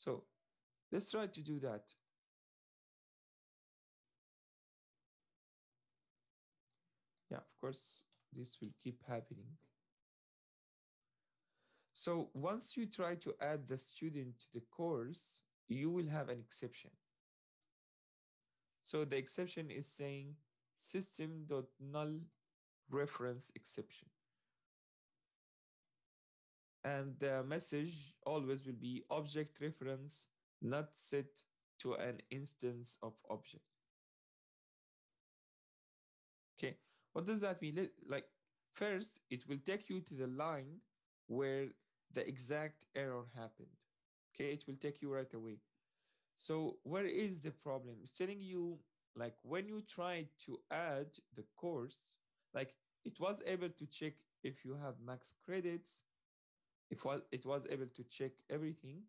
So let's try to do that. Yeah, of course, this will keep happening. So once you try to add the student to the course, you will have an exception. So the exception is saying system.null reference exception. And the message always will be object reference not set to an instance of object. Okay, what does that mean? Like, first, it will take you to the line where the exact error happened. Okay, it will take you right away. So, where is the problem? It's telling you, like, when you try to add the course, like, it was able to check if you have max credits, if was, it was able to check everything,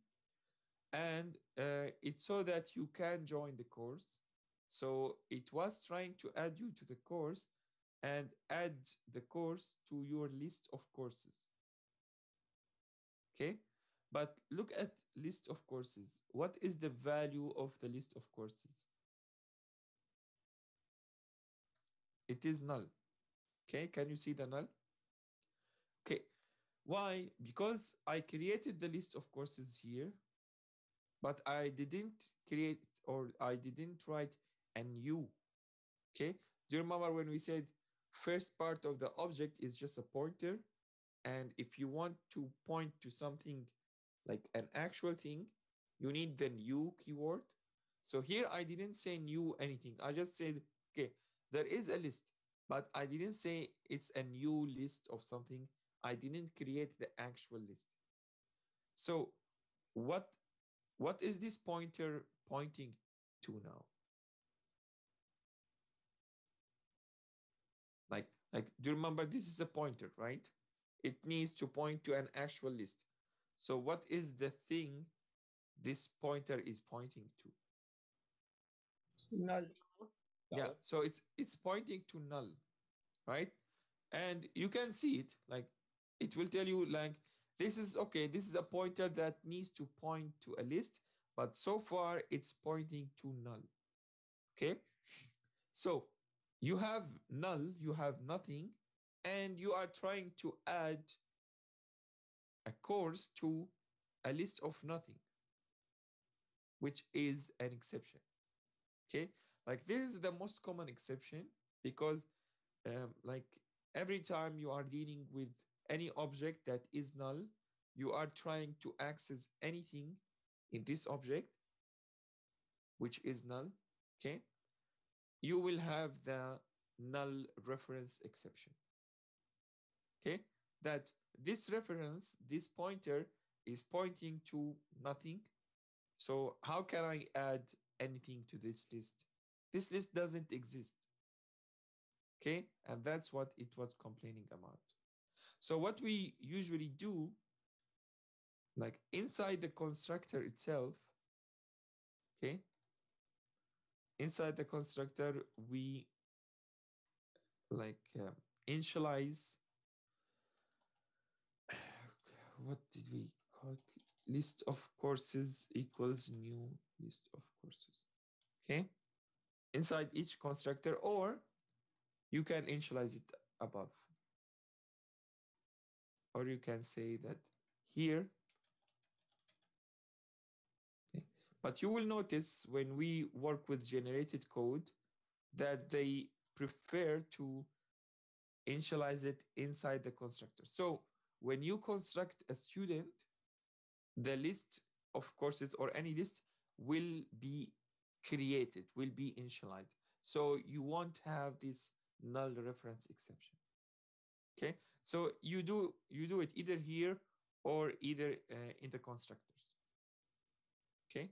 and uh, it saw that you can join the course. So it was trying to add you to the course and add the course to your list of courses. Okay, but look at list of courses. What is the value of the list of courses? It is null. Okay, can you see the null? Okay, why? Because I created the list of courses here, but I didn't create or I didn't write a new. Okay, do you remember when we said first part of the object is just a pointer? And if you want to point to something like an actual thing, you need the new keyword. So here I didn't say new anything. I just said, okay, there is a list, but I didn't say it's a new list of something. I didn't create the actual list. So what what is this pointer pointing to now? Like, like, do you remember this is a pointer, right? It needs to point to an actual list. So what is the thing this pointer is pointing to? Null. Yeah, so it's it's pointing to null, right? And you can see it like it will tell you like this is okay, this is a pointer that needs to point to a list, but so far it's pointing to null. Okay? So you have null, you have nothing, and you are trying to add a course to a list of nothing, which is an exception. Okay, like this is the most common exception because, um, like every time you are dealing with any object that is null, you are trying to access anything in this object, which is null. Okay, you will have the null reference exception. Okay, that this reference, this pointer is pointing to nothing. So how can I add anything to this list? This list doesn't exist. Okay, and that's what it was complaining about. So what we usually do, like inside the constructor itself, okay, inside the constructor, we like uh, initialize what did we call it? list of courses equals new list of courses okay? Inside each constructor or you can initialize it above or you can say that here okay. but you will notice when we work with generated code that they prefer to initialize it inside the constructor so when you construct a student, the list of courses or any list will be created, will be initialized. So you won't have this null reference exception. Okay, so you do you do it either here or either uh, in the constructors. Okay,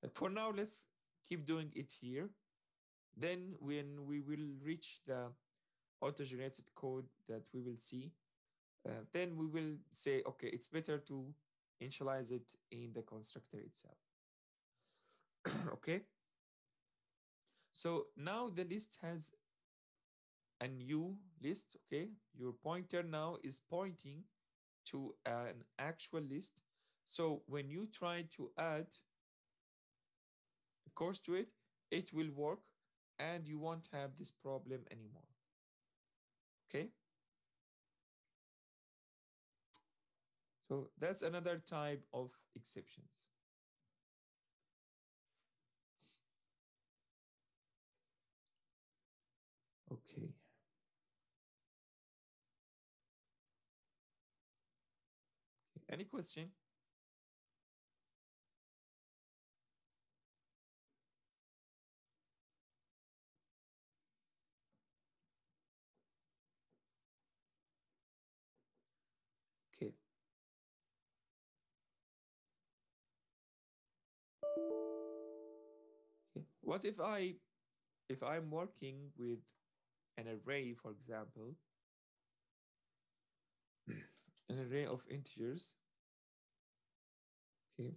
but for now let's keep doing it here. Then when we will reach the auto-generated code that we will see, uh, then we will say, okay, it's better to initialize it in the constructor itself. okay. So now the list has a new list. Okay. Your pointer now is pointing to an actual list. So when you try to add a course to it, it will work and you won't have this problem anymore. Okay? So that's another type of exceptions. Okay. Any question? Okay. Okay. What if I if I'm working with an array, for example, an array of integers. Okay.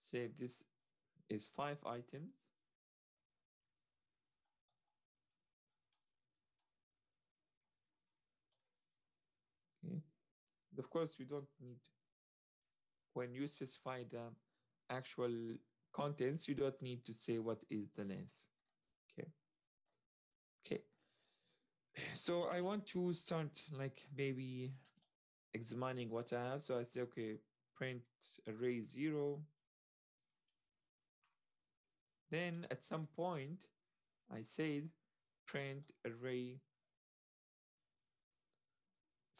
Say this is five items. Okay. Of course, you don't need, when you specify the actual contents, you don't need to say what is the length. Okay. Okay. So I want to start like maybe examining what I have. So I say, okay, print array zero. Then at some point, I said print array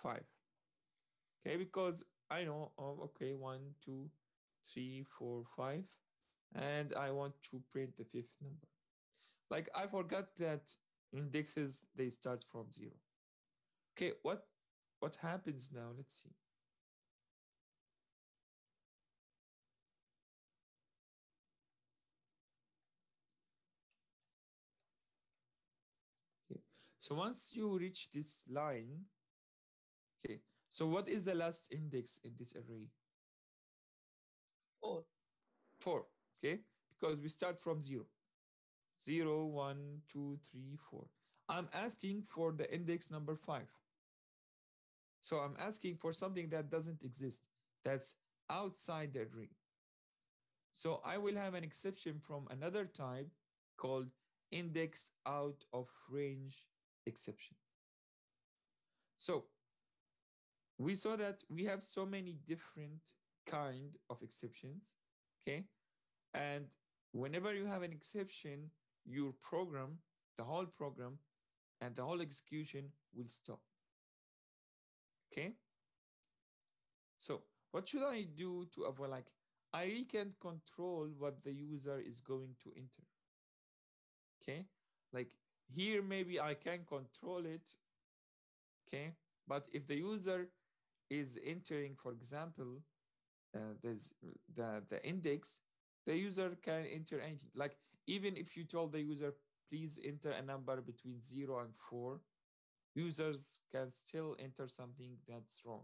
five. Okay, because I know, oh, okay, one, two, three, four, five, and I want to print the fifth number. Like I forgot that indexes, they start from zero. Okay, what, what happens now? Let's see. Okay. So once you reach this line, okay, so what is the last index in this array? Four. Four, okay? Because we start from zero. Zero, one, two, three, four. I'm asking for the index number five. So I'm asking for something that doesn't exist, that's outside that ring. So I will have an exception from another type called index out of range exception. So we saw that we have so many different kind of exceptions, okay? And whenever you have an exception, your program, the whole program, and the whole execution will stop. Okay? So what should I do to avoid like I can't control what the user is going to enter. Okay? Like here maybe I can control it. Okay? But if the user is entering, for example, uh, there's the, the index, the user can enter anything. Like even if you told the user, please enter a number between zero and four, users can still enter something that's wrong.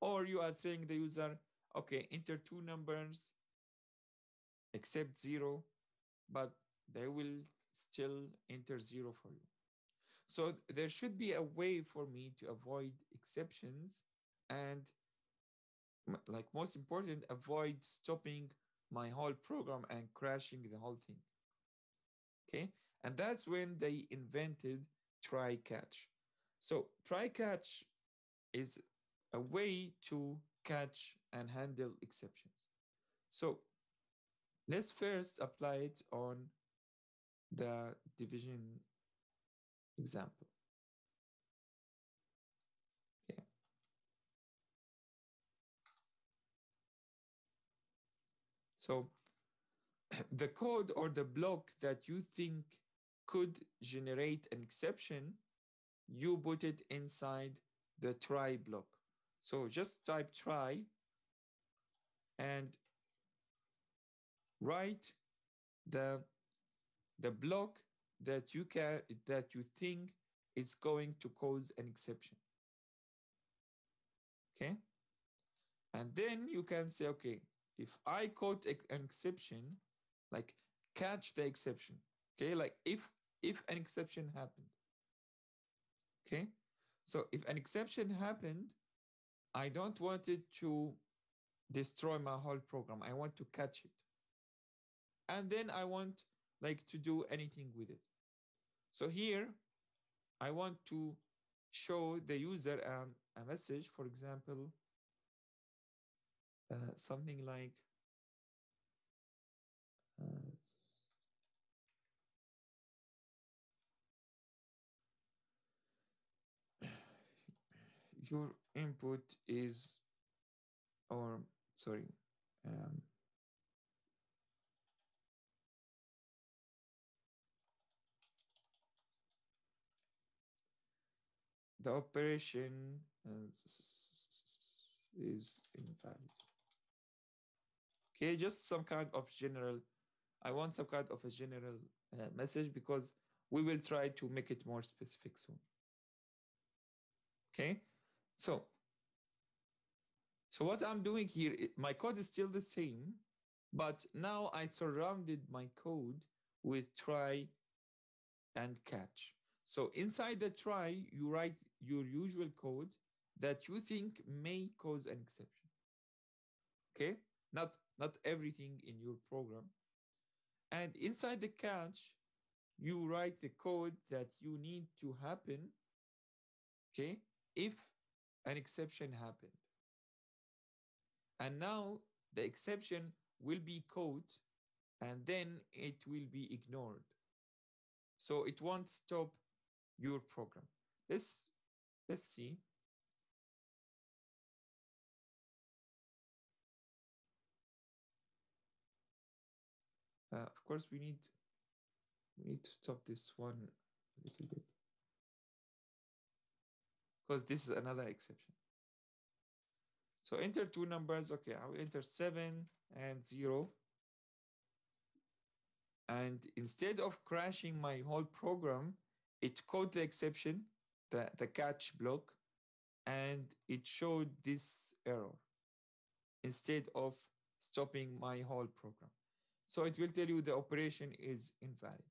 Or you are telling the user, okay, enter two numbers except zero, but they will still enter zero for you. So there should be a way for me to avoid exceptions and like most important, avoid stopping my whole program and crashing the whole thing. Okay. And that's when they invented try catch. So try catch is a way to catch and handle exceptions. So let's first apply it on the division example. Okay. So the code or the block that you think could generate an exception, you put it inside the try block. So just type try and write the, the block that you can that you think is going to cause an exception. Okay? And then you can say, okay, if I caught an exception, like catch the exception. Okay, like if if an exception happened. Okay, so if an exception happened, I don't want it to destroy my whole program. I want to catch it. And then I want like to do anything with it. So here I want to show the user um, a message, for example, uh, something like uh, your input is or sorry um, the operation uh, is invalid okay just some kind of general i want some kind of a general uh, message because we will try to make it more specific soon. Okay? So so what i'm doing here my code is still the same but now i surrounded my code with try and catch. So inside the try you write your usual code that you think may cause an exception. Okay not not everything in your program. And inside the catch you write the code that you need to happen okay if an exception happened. And now the exception will be caught and then it will be ignored. So it won't stop your program. Let's let's see Uh, of course, we need we need to stop this one a little bit because this is another exception. So enter two numbers. Okay, I will enter seven and zero. And instead of crashing my whole program, it caught the exception, the, the catch block, and it showed this error instead of stopping my whole program. So it will tell you the operation is invalid.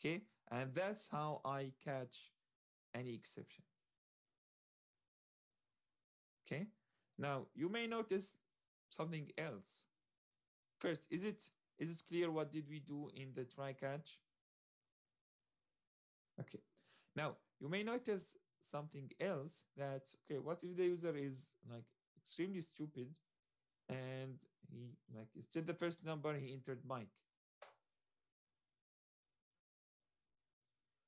Okay, and that's how I catch any exception. Okay, now you may notice something else. First, is it is it clear what did we do in the try catch? Okay, now you may notice something else that okay, what if the user is like extremely stupid and he like instead the first number he entered Mike.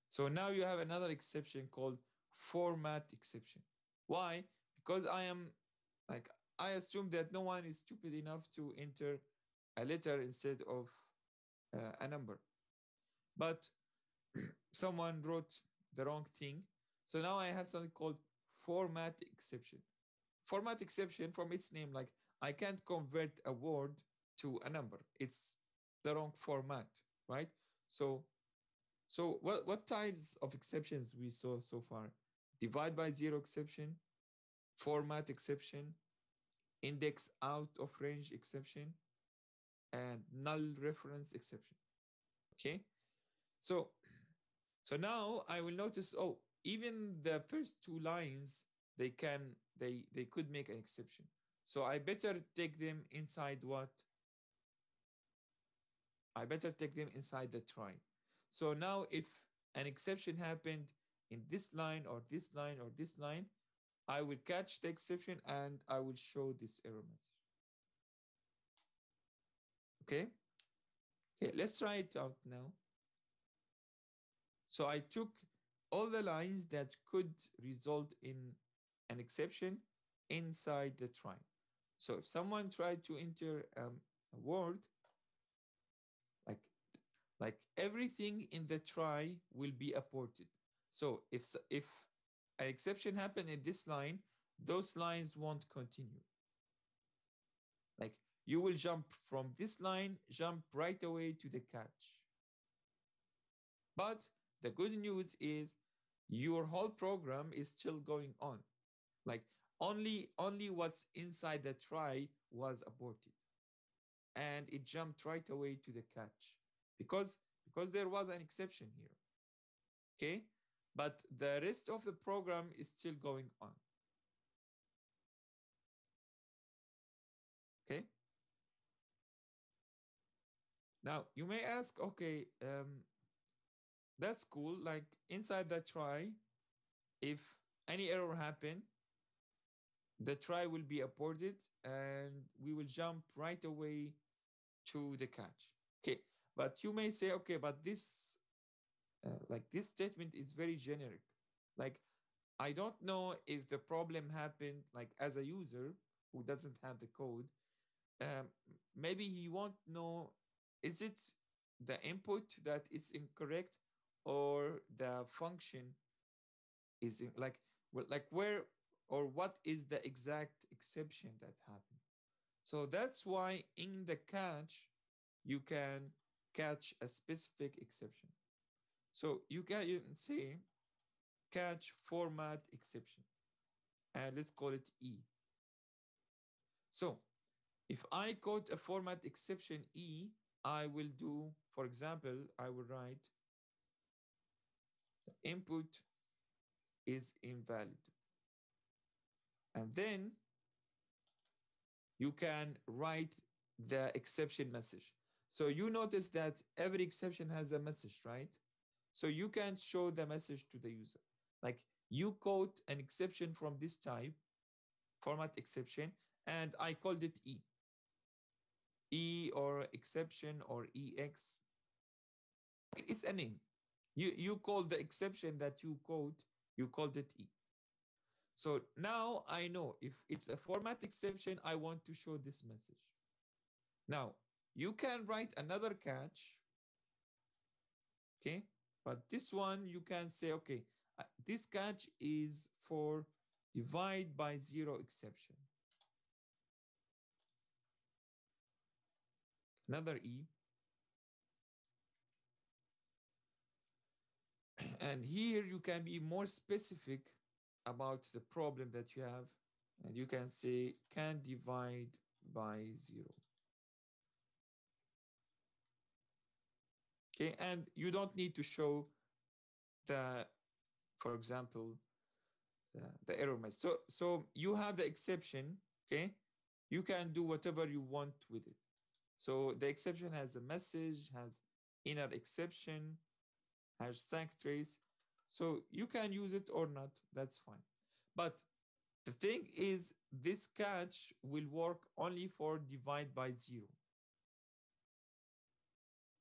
So now you have another exception called format exception. Why? Because I am like I assume that no one is stupid enough to enter a letter instead of uh, a number. But someone wrote the wrong thing. So now I have something called format exception. Format exception from its name, like I can't convert a word to a number. It's the wrong format, right? So, so what, what types of exceptions we saw so far? Divide by zero exception, format exception, index out of range exception, and null reference exception. Okay, so so now I will notice. Oh, even the first two lines they can they they could make an exception. So I better take them inside what? I better take them inside the try. So now if an exception happened in this line or this line or this line, I will catch the exception and I will show this error message. Okay. Okay, let's try it out now. So I took all the lines that could result in an exception inside the try. So if someone tried to enter um, a word, like like everything in the try will be aborted. So if if an exception happened in this line, those lines won't continue. Like you will jump from this line, jump right away to the catch. But the good news is your whole program is still going on. Like only only what's inside the try was aborted and it jumped right away to the catch because because there was an exception here. Okay? But the rest of the program is still going on. Okay? Now, you may ask, okay, um, that's cool. Like inside the try, if any error happen, the try will be aborted and we will jump right away to the catch. Okay, but you may say, okay, but this, uh, like this statement is very generic. Like, I don't know if the problem happened like as a user who doesn't have the code. Um, maybe he won't know is it the input that is incorrect or the function is in, like well, like where or what is the exact exception that happened? So that's why in the catch you can catch a specific exception. So you can say catch format exception and let's call it e. So if i code a format exception e i will do for example i will write the input is invalid. And then you can write the exception message. So you notice that every exception has a message, right? So you can show the message to the user. Like you code an exception from this type, format exception, and I called it E. E or exception or EX. It's a name. You, you call the exception that you code, you called it E. So now I know if it's a format exception, I want to show this message. Now, you can write another catch, okay? But this one, you can say, okay, uh, this catch is for divide by zero exception. Another E. and here you can be more specific about the problem that you have and you can say can divide by zero. Okay and you don't need to show the for example the error message so so you have the exception okay? You can do whatever you want with it. So the exception has a message has inner exception has stack trace. So you can use it or not, that's fine. But the thing is, this catch will work only for divide by zero.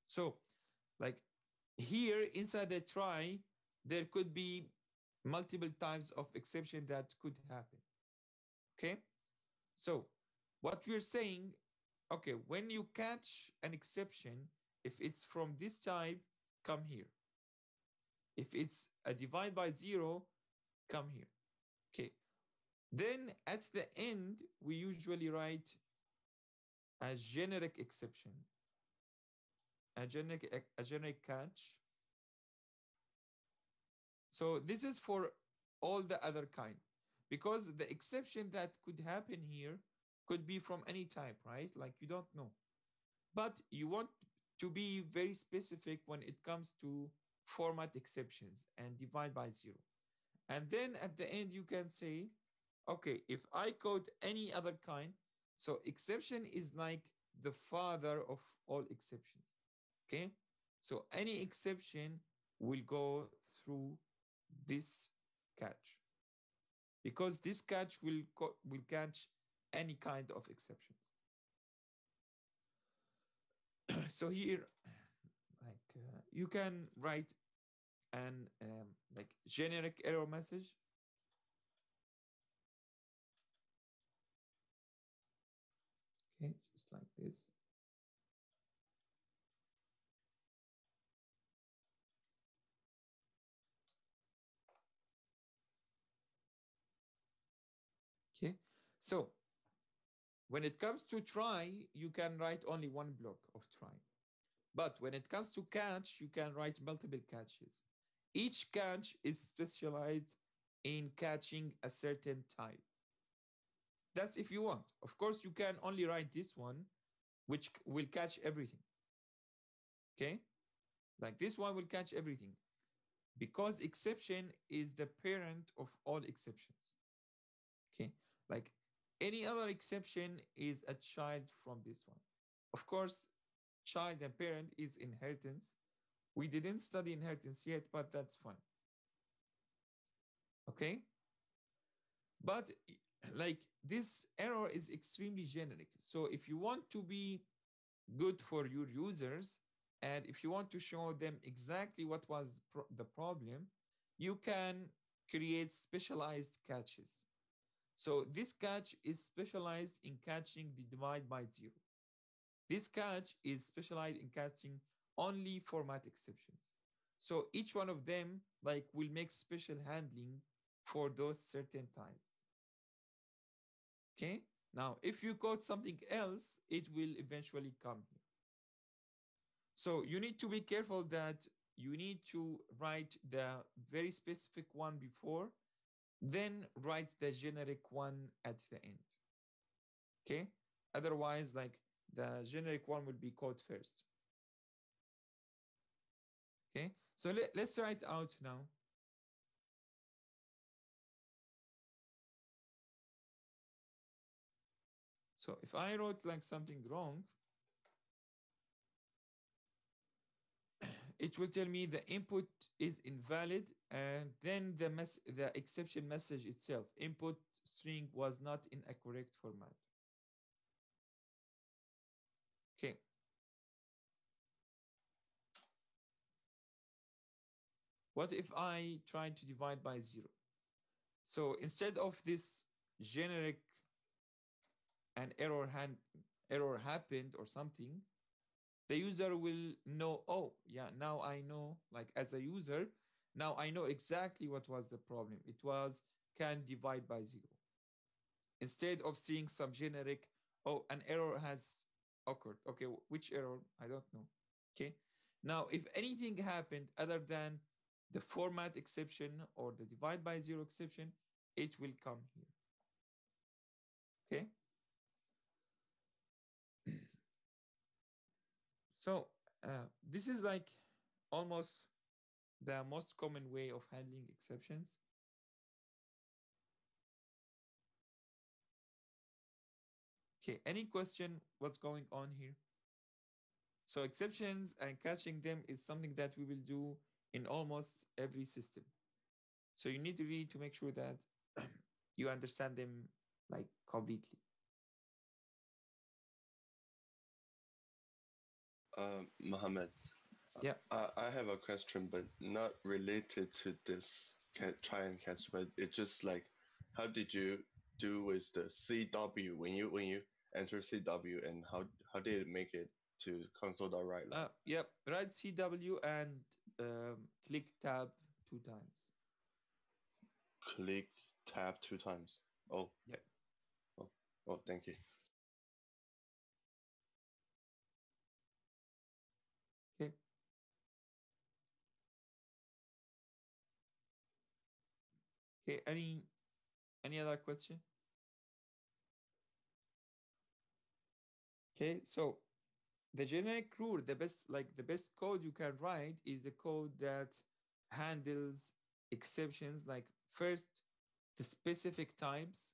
So like here inside the try, there could be multiple types of exception that could happen. Okay. So what we're saying, okay, when you catch an exception, if it's from this type, come here. If it's a divide by zero, come here. Okay. Then at the end, we usually write a generic exception, a generic, a generic catch. So this is for all the other kind because the exception that could happen here could be from any type, right? Like you don't know. But you want to be very specific when it comes to format exceptions and divide by zero. And then at the end, you can say, okay, if I code any other kind, so exception is like the father of all exceptions. Okay. So any exception will go through this catch because this catch will, will catch any kind of exceptions. so here you can write an um, like generic error message. Okay just like this. Okay so when it comes to try you can write only one block of try but when it comes to catch, you can write multiple catches. Each catch is specialized in catching a certain type. That's if you want. Of course, you can only write this one, which will catch everything. Okay? Like this one will catch everything because exception is the parent of all exceptions. Okay? Like any other exception is a child from this one. Of course, child and parent is inheritance. We didn't study inheritance yet, but that's fine. Okay? But like this error is extremely generic. So if you want to be good for your users and if you want to show them exactly what was pro- the problem, you can create specialized catches. So this catch is specialized in catching the divide by zero. This catch is specialized in catching only format exceptions. So each one of them like will make special handling for those certain types. Okay. Now, if you code something else, it will eventually come here. So you need to be careful that you need to write the very specific one before, then write the generic one at the end. Okay. Otherwise, like the generic one will be code first. Okay. So let, let's write out now. So if I wrote like something wrong, it will tell me the input is invalid and then the the exception message itself input string was not in a correct format okay what if i try to divide by zero? So instead of this generic an error hand error happened or something the user will know oh yeah now i know like as a user now i know exactly what was the problem. It was can divide by zero. Instead of seeing some generic oh an error has occurred. Okay which error? I don't know. Okay. Now if anything happened other than the format exception or the divide by zero exception it will come here okay So uh, this is like almost the most common way of handling exceptions. Okay, any question what's going on here? So exceptions and catching them is something that we will do in almost every system. So you need to really to make sure that you understand them like completely. Uh, Mohammed, Yeah. I, I have a question, but not related to this cat, try and catch, but it's just like, how did you do with the CW when you when you enter CW, and how how did it make it to console.write? Uh, yep, write CW and um, click tab two times. Click tab two times. Oh. Yeah. Oh, oh, thank you. Okay. Okay, any any other question? Okay, so the generic rule, the best like the best code you can write is the code that handles exceptions like first the specific types,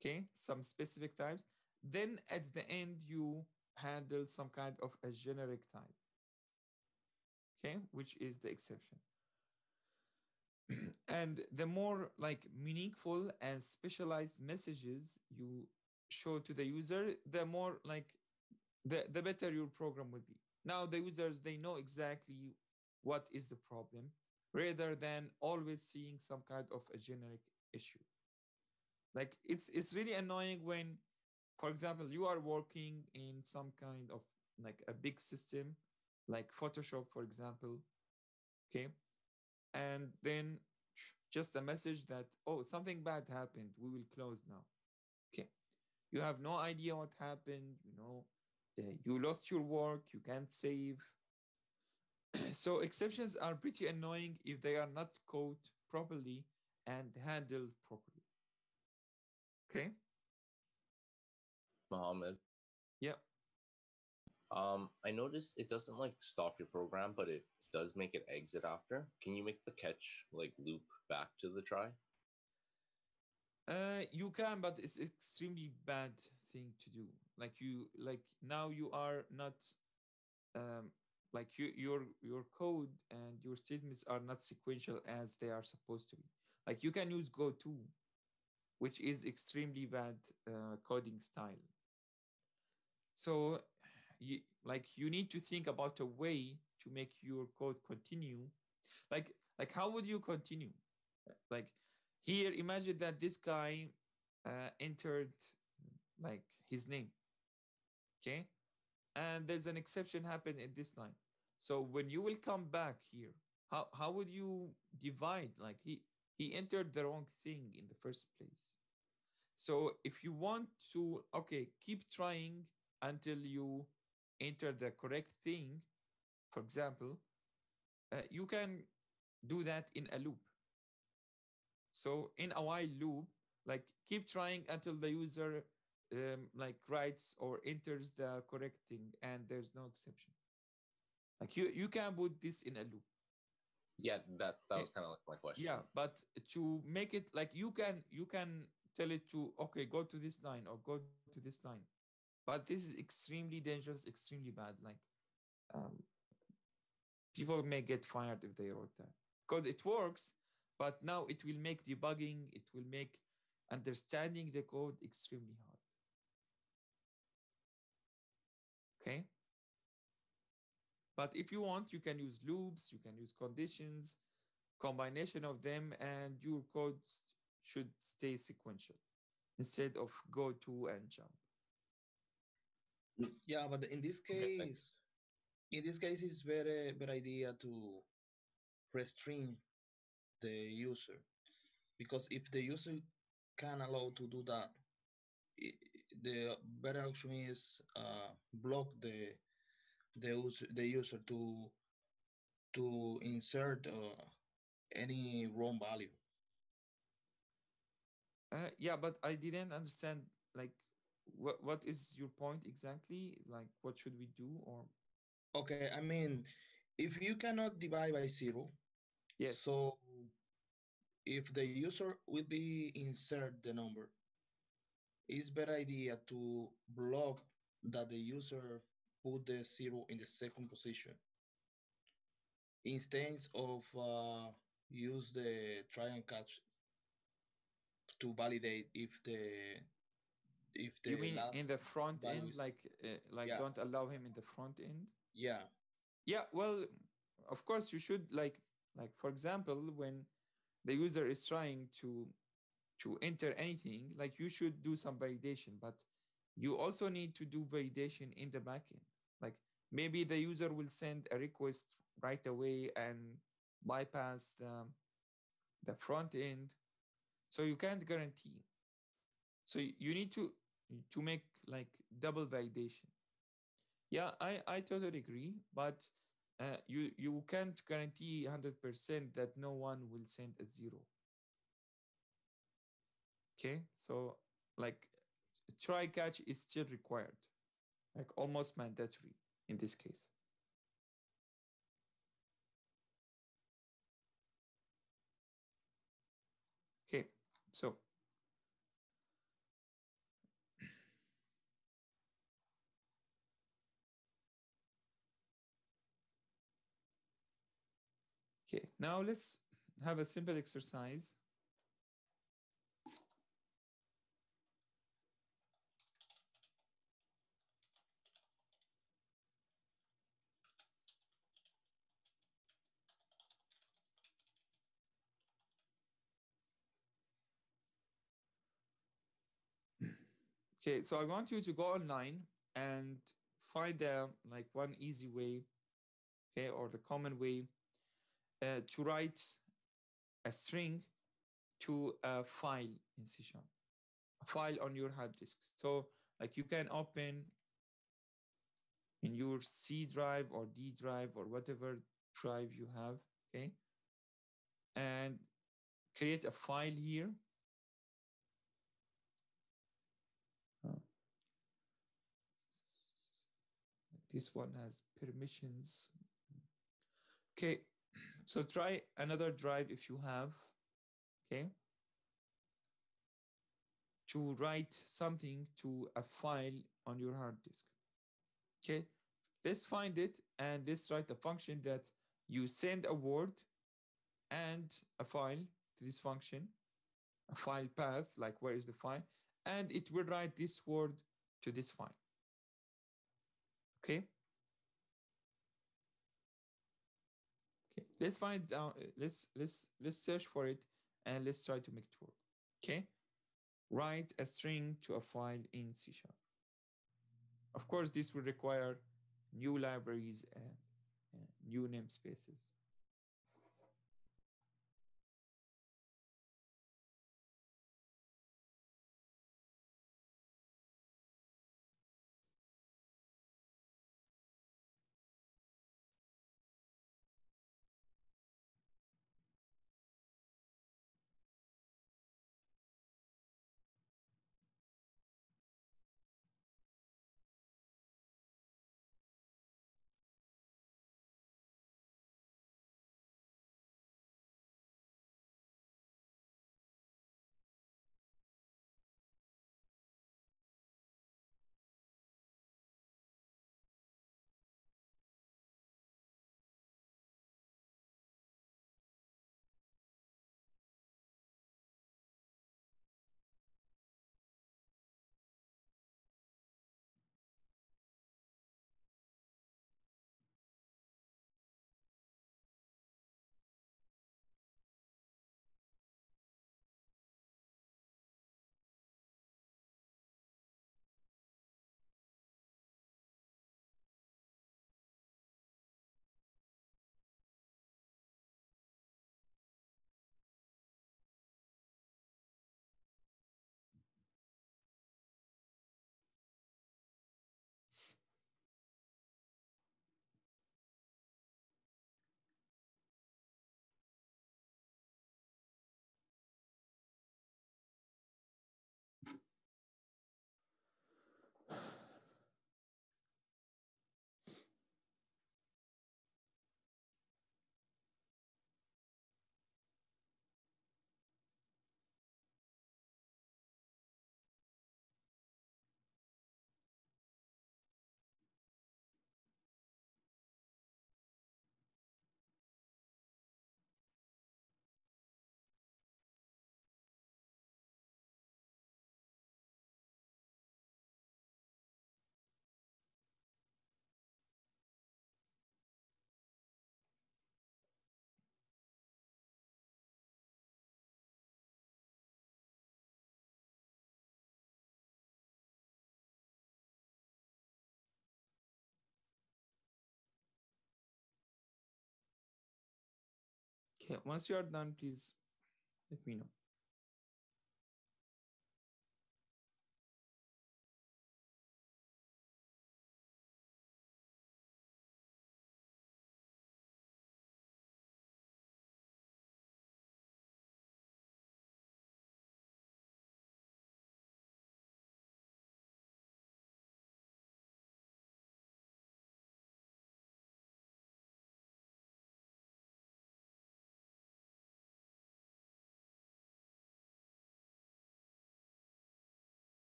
okay, some specific types. Then at the end you handle some kind of a generic type, okay, which is the exception. and the more like meaningful and specialized messages you show to the user, the more like the, the better your program will be. Now the users they know exactly what is the problem rather than always seeing some kind of a generic issue. Like it's it's really annoying when, for example, you are working in some kind of like a big system, like Photoshop, for example. Okay. And then just a message that, oh, something bad happened. We will close now. Okay. You have no idea what happened. You know, you lost your work. You can't save. so exceptions are pretty annoying if they are not caught properly and handled properly. Okay. Mohammed. Yeah. Um, I noticed it doesn't like stop your program, but it does make it exit after. Can you make the catch like loop back to the try? Uh, you can, but it's extremely bad thing to do. Like you, like now you are not, um, like you, your your code and your statements are not sequential as they are supposed to be. Like you can use Go to, which is extremely bad uh, coding style. So, you like you need to think about a way to make your code continue. Like like how would you continue? Like here, imagine that this guy uh, entered like his name, okay, and there's an exception happen in this line. So when you will come back here, how how would you divide? Like he he entered the wrong thing in the first place. So if you want to, okay, keep trying until you enter the correct thing. For example, uh, you can do that in a loop. So in a while loop, like keep trying until the user um, like writes or enters the correct thing and there's no exception. Like you, you can put this in a loop. Yeah, that that was kind of like my question. Yeah, but to make it like you can you can tell it to okay go to this line or go to this line, but this is extremely dangerous, extremely bad. Like um, people may get fired if they wrote that because it works, but now it will make debugging, it will make understanding the code extremely hard. Okay. But if you want, you can use loops, you can use conditions, combination of them, and your code should stay sequential instead of go to and jump. Yeah, but in this case, thanks. in this case, it's very better idea to restrain the user because if the user can allow to do that, i- the better option is uh, block the the user the user to to insert uh, any wrong value. Uh, yeah, but I didn't understand like what what is your point exactly? Like what should we do or Okay, I mean, if you cannot divide by zero, yes. So if the user will be insert the number, it's better idea to block that the user put the zero in the second position instead of uh, use the try and catch to validate if the if the you mean in the front end like uh, like Yeah. don't allow him in the front end? yeah Yeah, well, of course you should like like for example, when the user is trying to to enter anything, like you should do some validation, but you also need to do validation in the backend. Like maybe the user will send a request right away and bypass the the front end. So you can't guarantee. So you need to to make like double validation. Yeah, I, I totally agree, but uh, you you can't guarantee 100% that no one will send a zero. Okay, so like try catch is still required, like almost mandatory in this case. Okay, so Okay, now let's have a simple exercise. Okay, so I want you to go online and find a like one easy way, okay, or the common way uh, to write a string to a file in C Sharp, a file on your hard disk. So like you can open in your C drive or D drive or whatever drive you have, okay, and create a file here. Oh. This one has permissions. Okay, so try another drive if you have. Okay, to write something to a file on your hard disk. Okay, let's find it and let's write a function that you send a word and a file to this function, a file path, like where is the file, and it will write this word to this file. Okay. Okay, let's find out, uh, let's, let's, let's search for it and let's try to make it work. Okay. Write a string to a file in C sharp. Of course, this will require new libraries and new namespaces. Okay, once you are done, please let me know.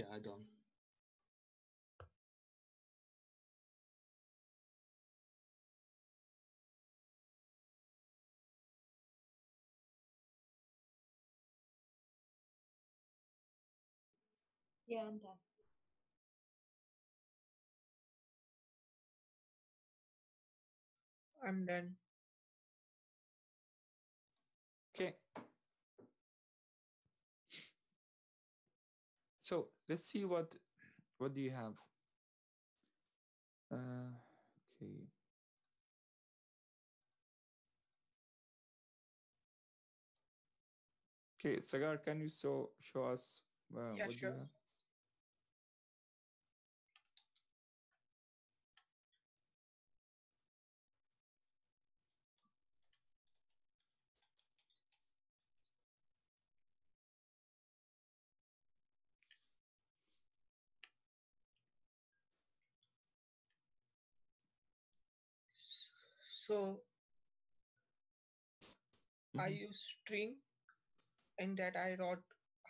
Yeah, I don't. Yeah, I'm done. I'm done. Okay. So let's see what what do you have. Uh, okay. Okay, Sagar, can you so show us uh, Yeah, what do sure. So I Mhm, use string in that I wrote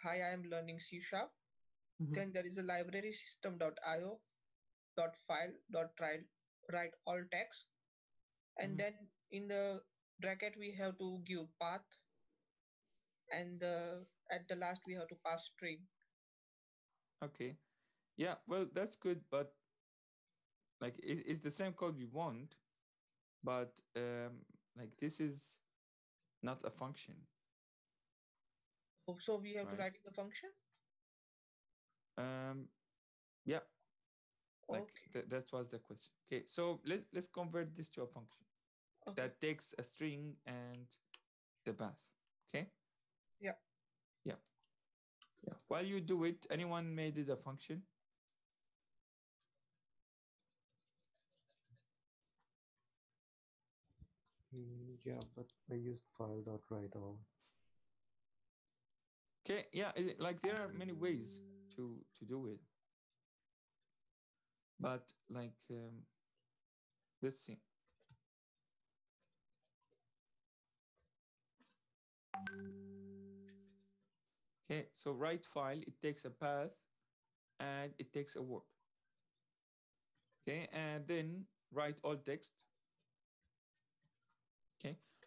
hi I am learning C sharp. mhm. Then there is a library system.io dot file dot write write all text. And Mhm. then in the bracket we have to give path and the at the last we have to pass string. Okay. Yeah, well, that's good, but like it, it's the same code we want, but um, like this is not a function. Oh, So we have Right. to write in the function? Um, yeah, like Okay. th- that was the question. Okay, so let's let's convert this to a function okay. that takes a string and the path. Okay. Yeah. Yeah. Yeah. While you do it, anyone made it a function? Mm, yeah, but I used file dot write all. Okay, yeah, it, like there are many ways to to do it, but like um, let's see. Okay, so write file it takes a path and it takes a word. Okay, and then write all text.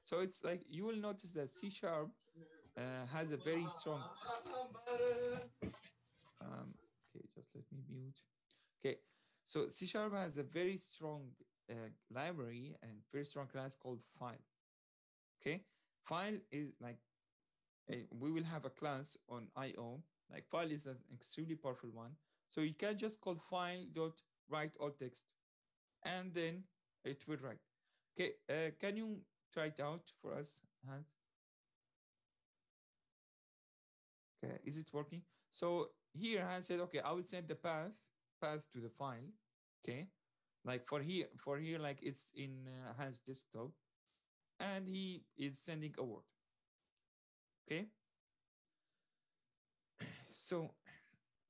So it's like you will notice that C sharp uh, has a very strong. Um, okay, just let me mute. Okay, so C sharp has a very strong uh, library and very strong class called file. Okay, file is like uh, we will have a class on IO. Like file is an extremely powerful one. So you can just call file dot write all text, and then it will write. Okay, uh, can you try it out for us, Hans? Okay, is it working? So here Hans said, okay, I will send the path path to the file. Okay, like for here for here like it's in uh, Hans desktop, and he is sending a word. Okay. So,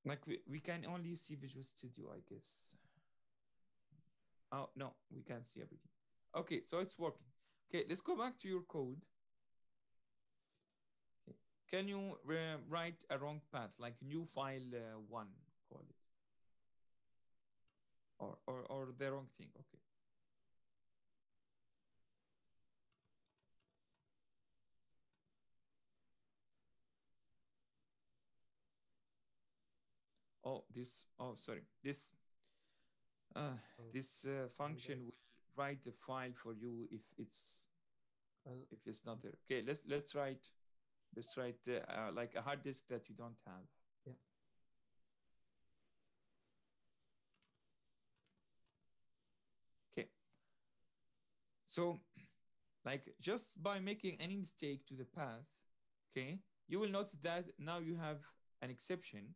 like we, we can only see Visual Studio, I guess. Oh no, we can't see everything. Okay, so it's working. Okay, let's go back to your code. Okay. Can you uh, write a wrong path, like new file uh, one, call it, or or or the wrong thing? Okay. Oh, this. Oh, sorry. This. Uh, Oh, this uh, function will write the file for you if it's if it's not there. Okay, let's let's write let's write uh, uh, like a hard disk that you don't have. Yeah. Okay. So, like just by making any mistake to the path, okay, you will notice that now you have an exception,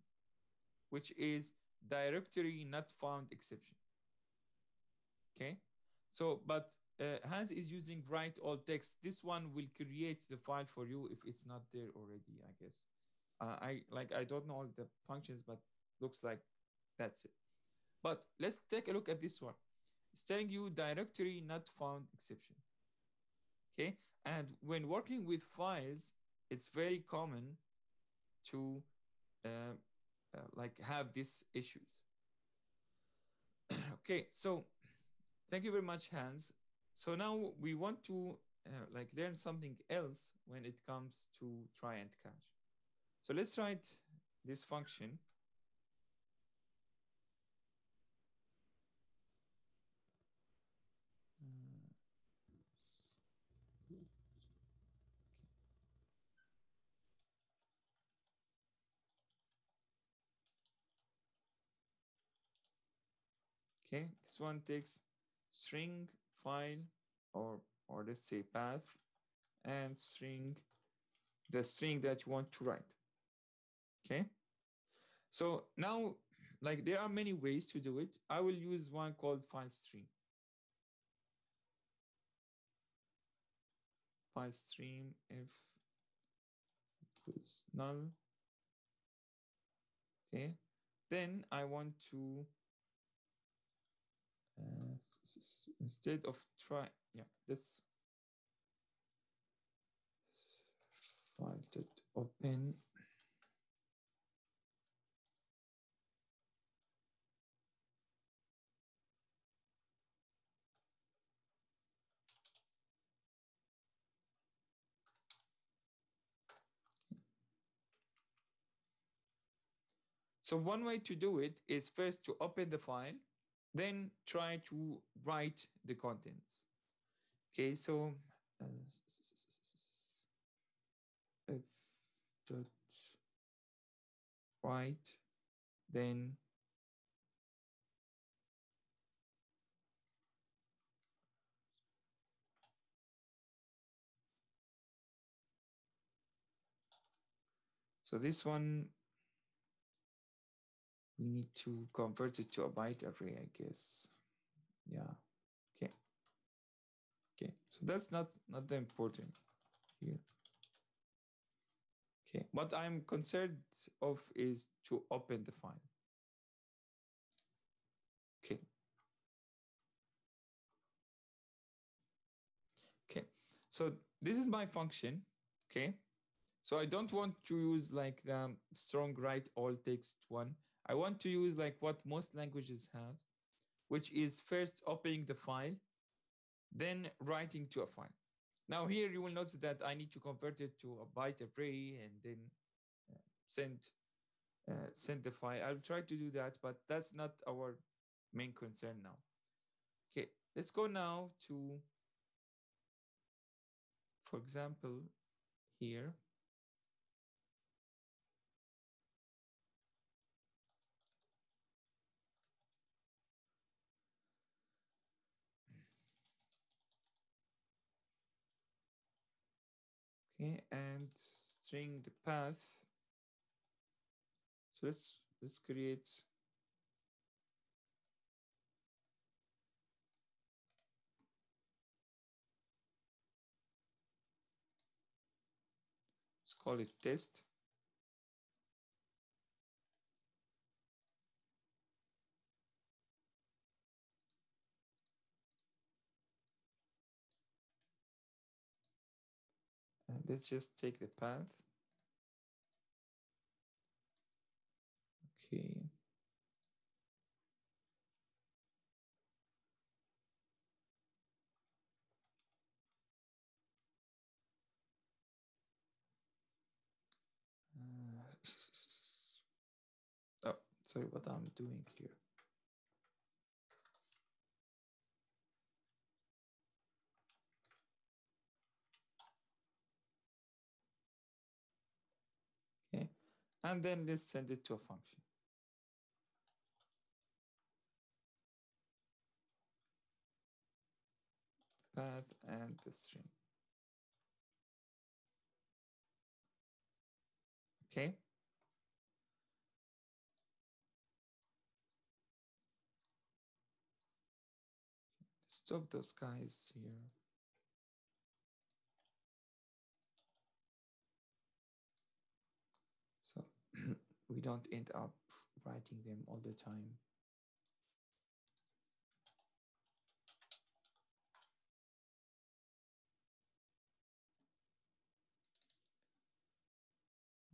which is directory not found exception. Okay. So, but uh, Hans is using write all text. This one will create the file for you if it's not there already, I guess. Uh, I like I don't know all the functions, but looks like that's it. But let's take a look at this one. It's telling you directory not found exception. Okay, and when working with files, it's very common to uh, uh, like have these issues. okay, so thank you very much, Hans. So now we want to uh, like learn something else when it comes to try and catch. So let's write this function. Uh, Okay, this one takes string file or or let's say path and string the string that you want to write. Okay. So now like there are many ways to do it. I will use one called file stream. File stream if equals null. Okay. Then I want to Uh, instead of try, yeah, this file that open. So one way to do it is first to open the file then try to write the contents. Okay, so uh, if dot write, then so this one we need to convert it to a byte array, I guess. Yeah. Okay. Okay. So that's not not the important here. Okay. What I'm concerned of is to open the file. Okay. Okay. So this is my function. Okay. So I don't want to use like the strong write all text one. I want to use like what most languages have, which is first opening the file, then writing to a file. Now here you will notice that I need to convert it to a byte array and then uh, send uh, send the file. I'll try to do that, but that's not our main concern now. Okay, let's go now to, for example, here. Okay, and string the path. So let's let's create let's call it test. Let's just take the path. Okay. Uh, oh, sorry, what I'm doing here. Okay, and then let's send it to a function. Path and the string. Okay. Stop those guys here. So we don't end up writing them all the time.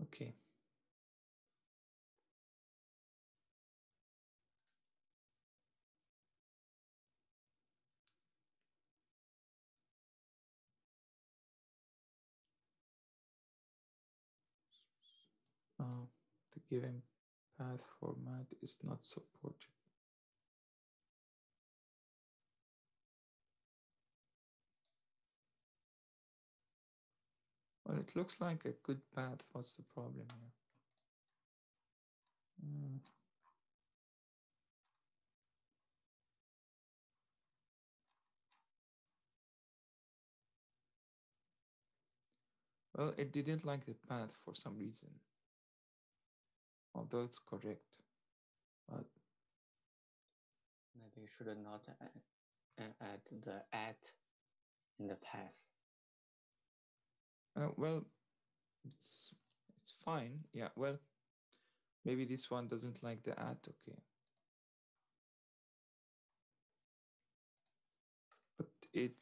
Okay. Given path format is not supported. Well, it looks like a good path. What's the problem here? Hmm. Well, it didn't like the path for some reason. Although it's correct. But Maybe you should not add, add the at in the path. uh, well, it's it's fine. Yeah, well, maybe this one doesn't like the at. Okay. But it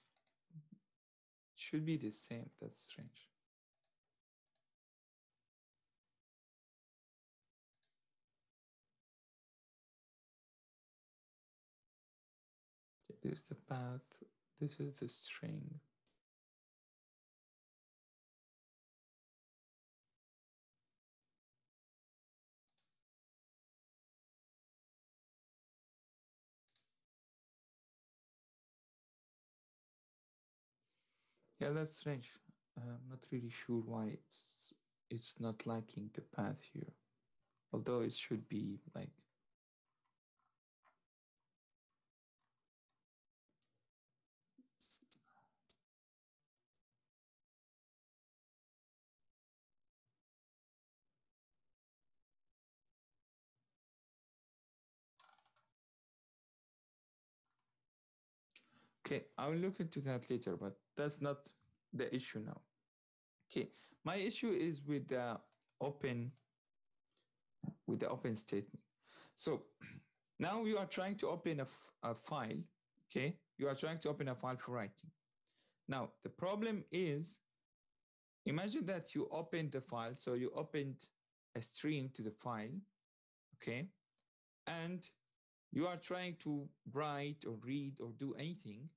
should be the same. That's strange. This is the path. This is the string. Yeah, that's strange. I'm not really sure why it's it's not liking the path here. Although it should be like Okay, I'll look into that later, but that's not the issue now. Okay, my issue is with the open with the open statement. So now you are trying to open a, a file. Okay, you are trying to open a file for writing. Now the problem is, imagine that you opened the file. So you opened a stream to the file. Okay, and you are trying to write or read or do anything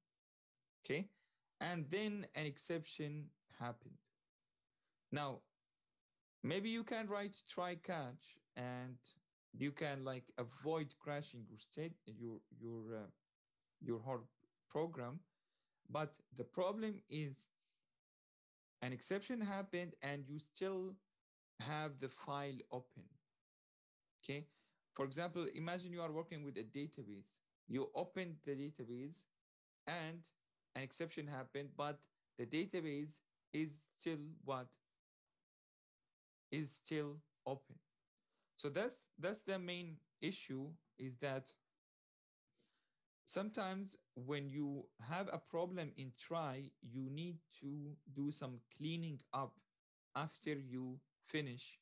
okay? And then an exception happened. Now maybe you can write try catch and you can like avoid crashing your state your your uh, your whole program. But the problem is an exception happened and you still have the file open. Okay? For example, imagine you are working with a database. You open the database and an exception happened, but the database is still what? Is still open. So that's that's the main issue is that sometimes when you have a problem in try, you need to do some cleaning up after you finish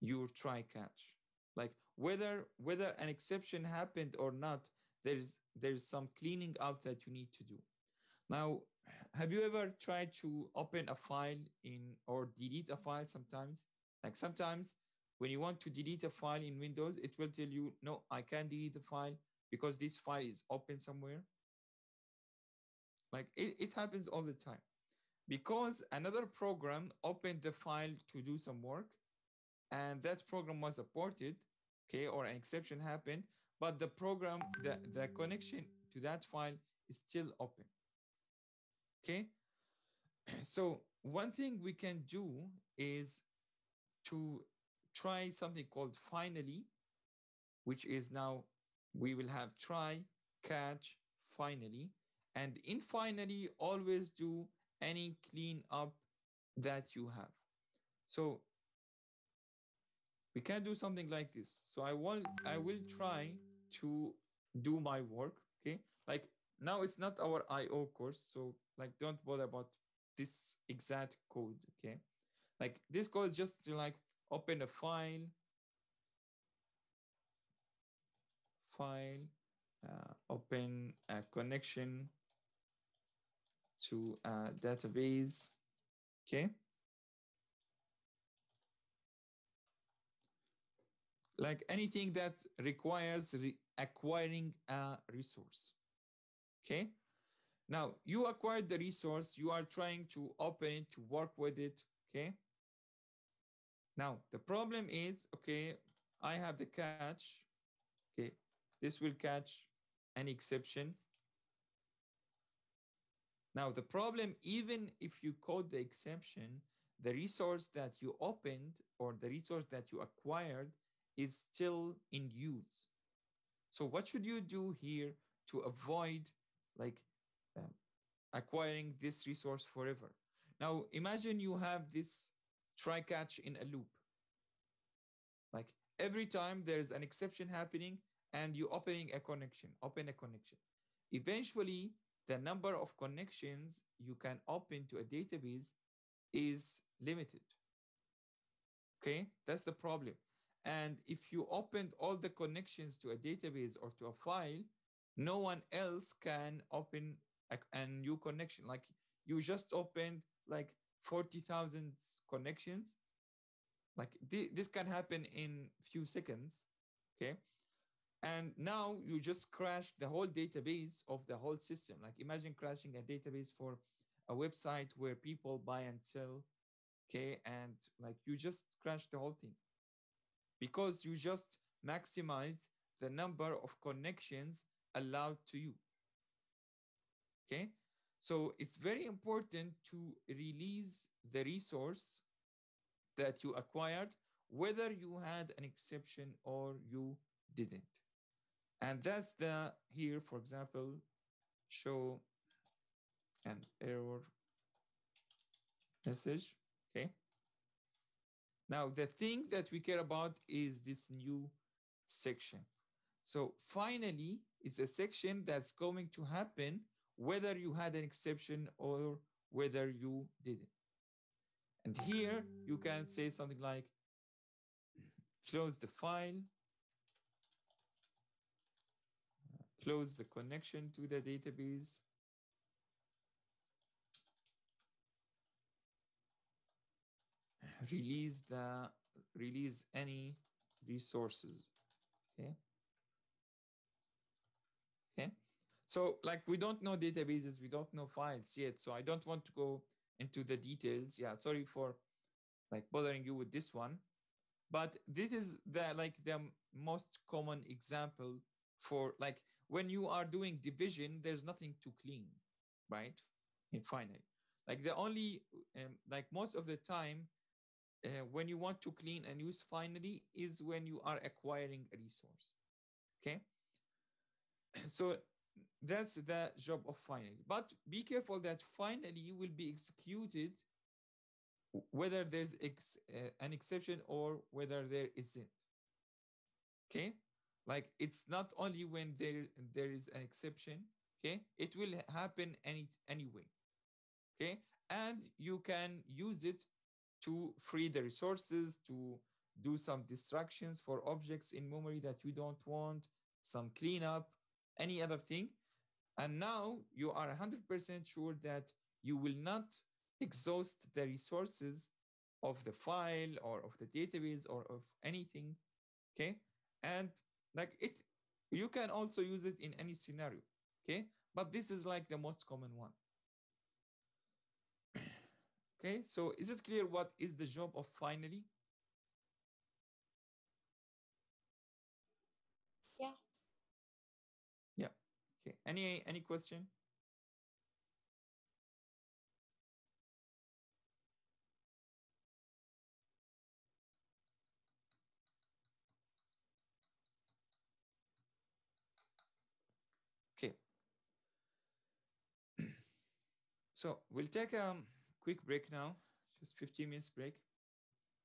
your try catch like whether whether an exception happened or not there's there's some cleaning up that you need to do now have you ever tried to open a file in or delete a file sometimes? Like sometimes when you want to delete a file in windows it will tell you no i can't delete the file because this file is open somewhere. Like it, it happens all the time. Because another program opened the file to do some work and that program was aborted okay or an exception happened but the program the, the connection to that file is still open okay? So one thing we can do is to try something called finally which is now we will have try catch finally. And in finally always do any clean up that you have. So we can do something like this. So i will i will try to do my work okay? Like now it's not our io course so like don't bother about this exact code okay like this code is just to like open a file file uh, open a connection to a database okay like anything that requires re- acquiring a resource. Okay. Now you acquired the resource, you are trying to open it, to work with it. Okay. Now, the problem is, okay, I have the catch. Okay, this will catch an exception. Now, the problem, even if you code the exception, the resource that you opened or the resource that you acquired is still in use. So what should you do here to avoid like um, acquiring this resource forever? Now, imagine you have this try catch in a loop. Like every time there's an exception happening and you opening a connection, open a connection. Eventually, the number of connections you can open to a database is limited. Okay, that's the problem. And if you opened all the connections to a database or to a file, no one else can open a, a new connection. Like you just opened like 40,000 connections. Like thi- this can happen in few seconds. Okay. And now you just crash the whole database of the whole system. Like imagine crashing a database for a website where people buy and sell. Okay. And like you just crash the whole thing because you just maximized the number of connections allowed to you. Okay. So it's very important to release the resource that you acquired, whether you had an exception or you didn't. And that's the here, for example, show an error message. Okay. Now, the thing that we care about is this new section. So finally, it's a section that's going to happen whether you had an exception or whether you didn't. And here you can say something like close the file, close the connection to the database, release the release any resources okay so like we don't know databases we don't know files yet so i don't want to go into the details yeah sorry for like bothering you with this one but this is the like the most common example for like when you are doing division there's nothing to clean right in finally like the only um, like most of the time uh, when you want to clean and use finally is when you are acquiring a resource. Okay. So that's the job of finally. But be careful that finally you will be executed whether there's ex, uh, an exception or whether there isn't. Okay. Like it's not only when there there is an exception. Okay. It will happen any anyway. Okay. And you can use it to free the resources, to do some distractions for objects in memory that you don't want, some cleanup, any other thing. And now you are 100% sure that you will not exhaust the resources of the file or of the database or of anything. Okay. And like it, you can also use it in any scenario. Okay. But this is like the most common one. Okay, so is it clear what is the job of finally? Okay. Any any question? Okay. so we'll take a um, quick break now, just 15 minutes break.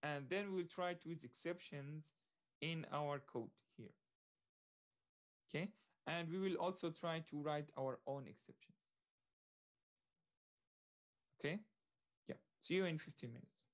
And then we'll try to use exceptions in our code here. Okay. And we will also try to write our own exceptions. Okay. Yeah. See you in 15 minutes.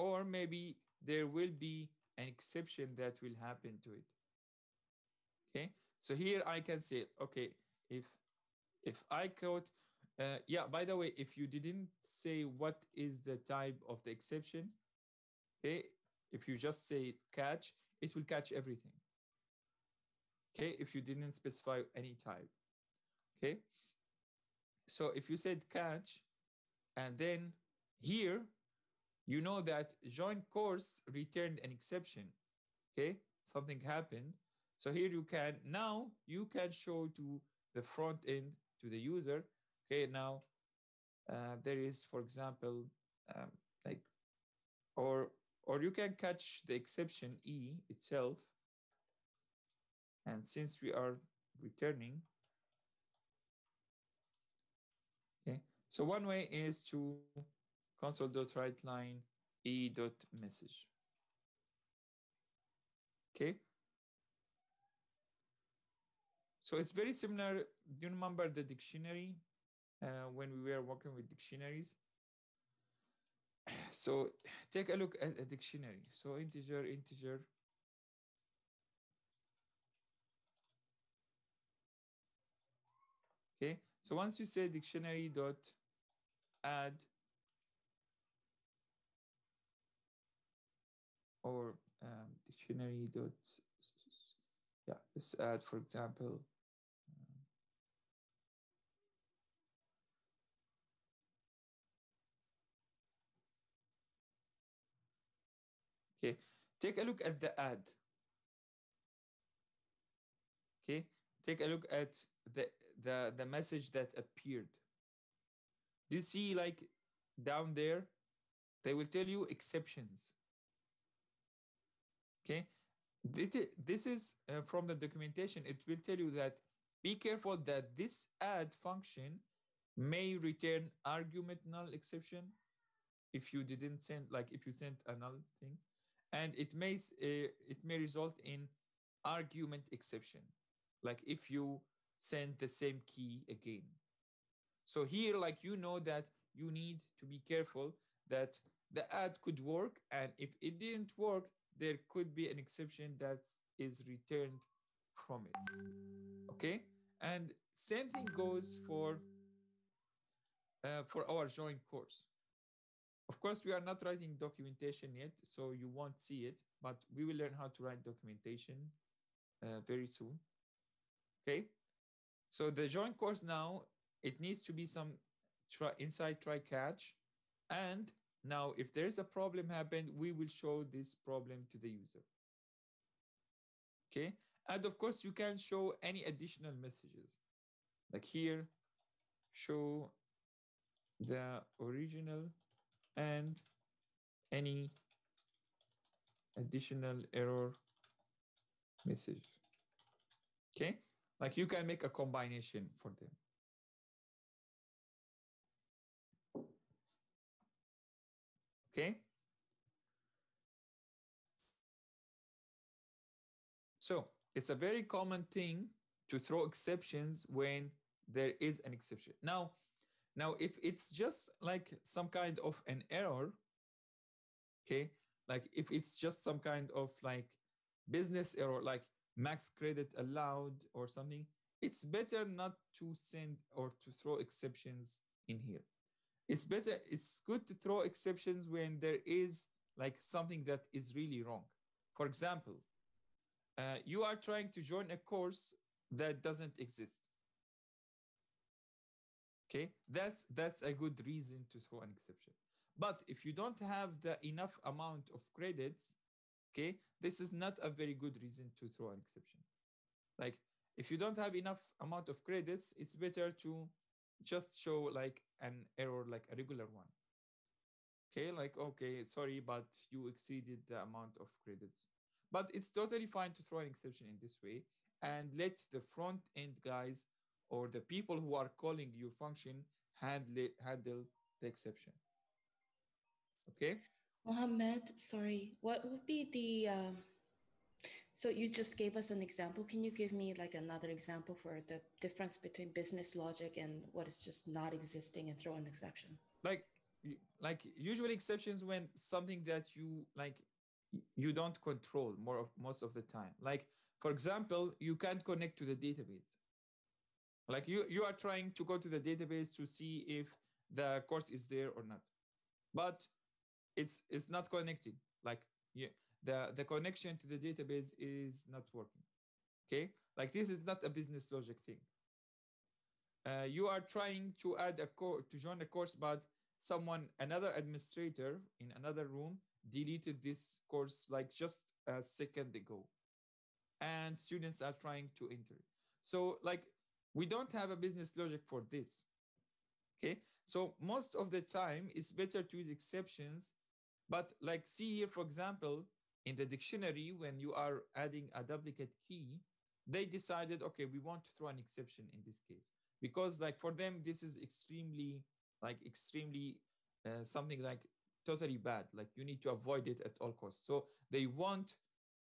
Or maybe there will be an exception that will happen to it. Okay, so here I can say, okay, if if I quote, uh, yeah, by the way, if you didn't say what is the type of the exception, okay, if you just say catch, it will catch everything. Okay, if you didn't specify any type. Okay, so if you said catch, and then here, you know that join course returned an exception. Okay, something happened. So here you can, now you can show to the front end to the user. Okay, now uh, there is, for example, um, like, or or you can catch the exception e itself. And since we are returning, okay, so one way is to console.writeLine e.message. Okay. So it's very similar. Do you remember the dictionary uh, when we were working with dictionaries? So take a look at a dictionary. So integer, integer. Okay. So once you say dictionary dot add or um, dictionary dot yeah let's add for example um, okay take a look at the ad. Okay take a look at the the the message that appeared. Do you see like down there they will tell you exceptions okay? This is, uh, from the documentation. It will tell you that be careful that this add function may return argument null exception if you didn't send like if you sent a null thing. And it may uh, it may result in argument exception like if you send the same key again. So here like you know that you need to be careful that the add could work and if it didn't work there could be an exception that is returned from it. Okay? And same thing goes for uh, for our join course. Of course we are not writing documentation yet so you won't see it but we will learn how to write documentation uh, very soon. Okay? So the join course now it needs to be some try inside try catch and now if there's a problem happened we will show this problem to the user. Okay? And of course you can show any additional messages. Like here show the original and any additional error message okay? Like you can make a combination for them okay so it's a very common thing to throw exceptions when there is an exception. Now now if it's just like some kind of an error okay like if it's just some kind of like business error like max credit allowed or something it's better not to send or to throw exceptions in here it's better it's good to throw exceptions when there is like something that is really wrong. For example uh, you are trying to join a course that doesn't exist. Okay? That's that's a good reason to throw an exception. But if you don't have the enough amount of credits okay this is not a very good reason to throw an exception. Like if you don't have enough amount of credits it's better to just show like an error like a regular one. Okay like okay sorry but you exceeded the amount of credits. But it's totally fine to throw an exception in this way and let the front end guys or the people who are calling your function handle handle the exception. Okay? Mohammed, sorry, what would be the, um, so you just gave us an example. Can you give me like another example for the difference between business logic and what is just not existing and throw an exception? like like usually exceptions when something that you like you don't control more of most of the time like for example you can't connect to the database like you you are trying to go to the database to see if the course is there or not but it's it's not connecting like yeah, the the connection to the database is not working okay? Like this is not a business logic thing. Uh, you are trying to add a course to join a course but someone another administrator in another room deleted this course like just a second ago. And students are trying to enter. So like we don't have a business logic for this okay? So most of the time it's better to use exceptions but like see here for example in the dictionary when you are adding a duplicate key they decided okay we want to throw an exception in this case. Because like for them this is extremely like extremely uh, something like totally bad. Like you need to avoid it at all costs. So they want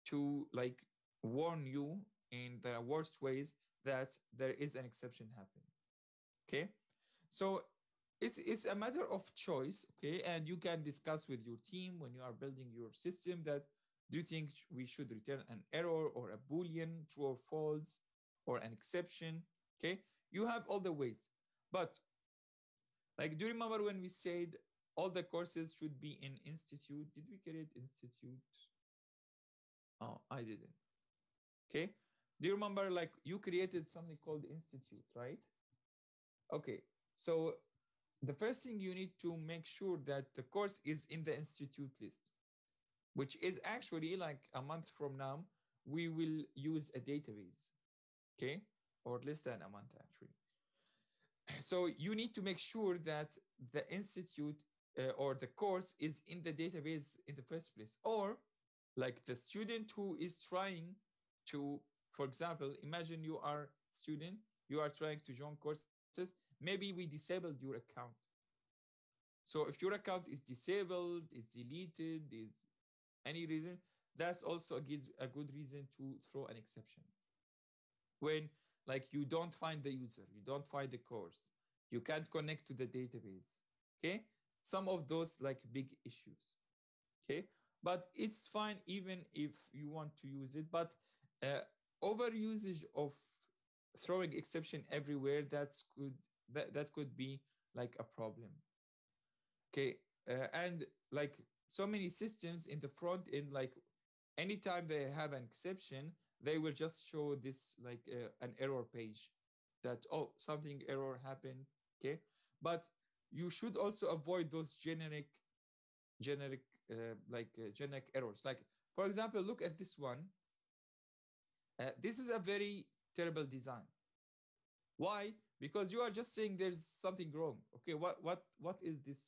to like warn you in the worst ways that there is an exception happening. Okay? So it's it's a matter of choice okay? And you can discuss with your team when you are building your system that do you think we should return an error or a boolean true or false or an exception? Okay you have all the ways. But like do you remember when we said all the courses should be in institute? Did we create institute? Oh i didn't. Okay do you remember like you created something called institute right? Okay so the first thing you need to make sure that the course is in the institute list which is actually like a month from now we will use a database okay? Or less than a month actually. So you need to make sure that the institute uh, or the course is in the database in the first place. Or like the student who is trying to for example imagine you are student you are trying to join courses maybe we disabled your account. So if your account is disabled is deleted is any reason that's also a good, a good reason to throw an exception. When like you don't find the user you don't find the course you can't connect to the database okay? Some of those like big issues okay? But it's fine even if you want to use it but uh, over usage of throwing exception everywhere that's could that, that could be like a problem okay? Uh, and like so many systems in the front end like anytime they have an exception they will just show this like uh, an error page that oh something error happened okay? But you should also avoid those generic generic uh, like uh, generic errors. Like for example look at this one. Uh, this is a very terrible design. Why? Because you are just saying there's something wrong. Okay what what what is this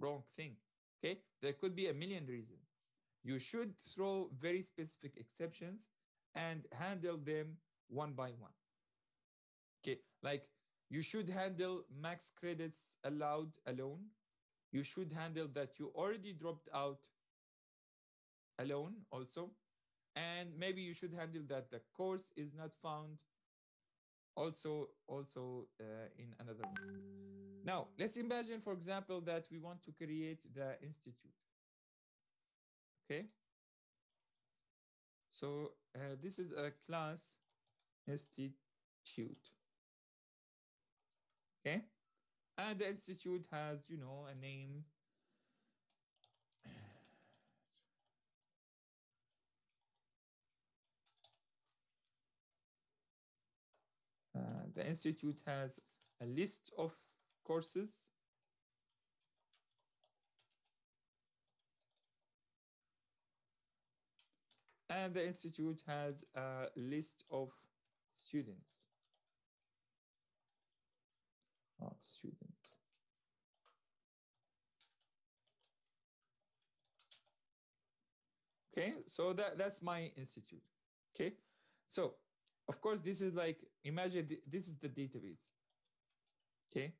wrong thing okay? There could be a million reasons. You should throw very specific exceptions and handle them one by one. Okay like you should handle max credits allowed alone. You should handle that you already dropped out alone also. And maybe you should handle that the course is not found also also uh, in another one. now let's imagine for example that we want to create the institute. Okay? So uh, this is a class institute. Okay? And the institute has you know a name the institute has a list of courses. And the institute has a list of students. Oh, student okay so that that's my institute. Okay so of course this is like imagine th- this is the database. Okay?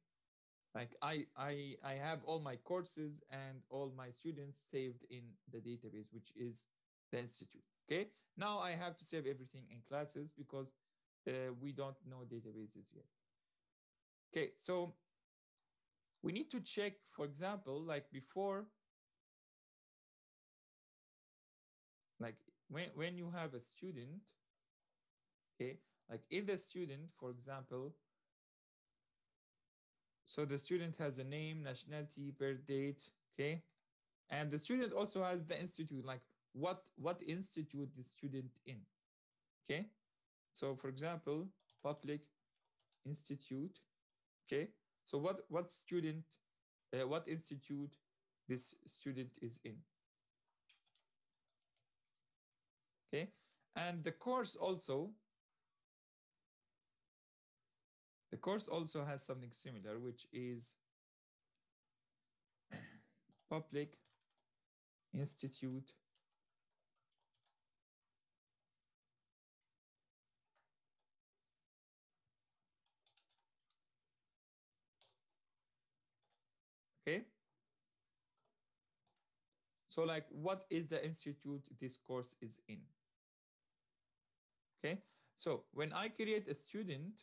Like i i i have all my courses and all my students saved in the database which is the institute. Okay? Now i have to save everything in classes because uh, we don't know databases yet. Okay? So we need to check, for example, like before, like when, when you have a student, okay, like if the student, for example, so the student has a name, nationality, birth date, okay, and the student also has the institute, like what what institute the student in, okay. So for example, public institute, okay. So what what student, uh, what institute this student is in, okay, and the course also The course also has something similar, which is public institute. Okay. So like what is the institute this course is in? Okay. So when i create a student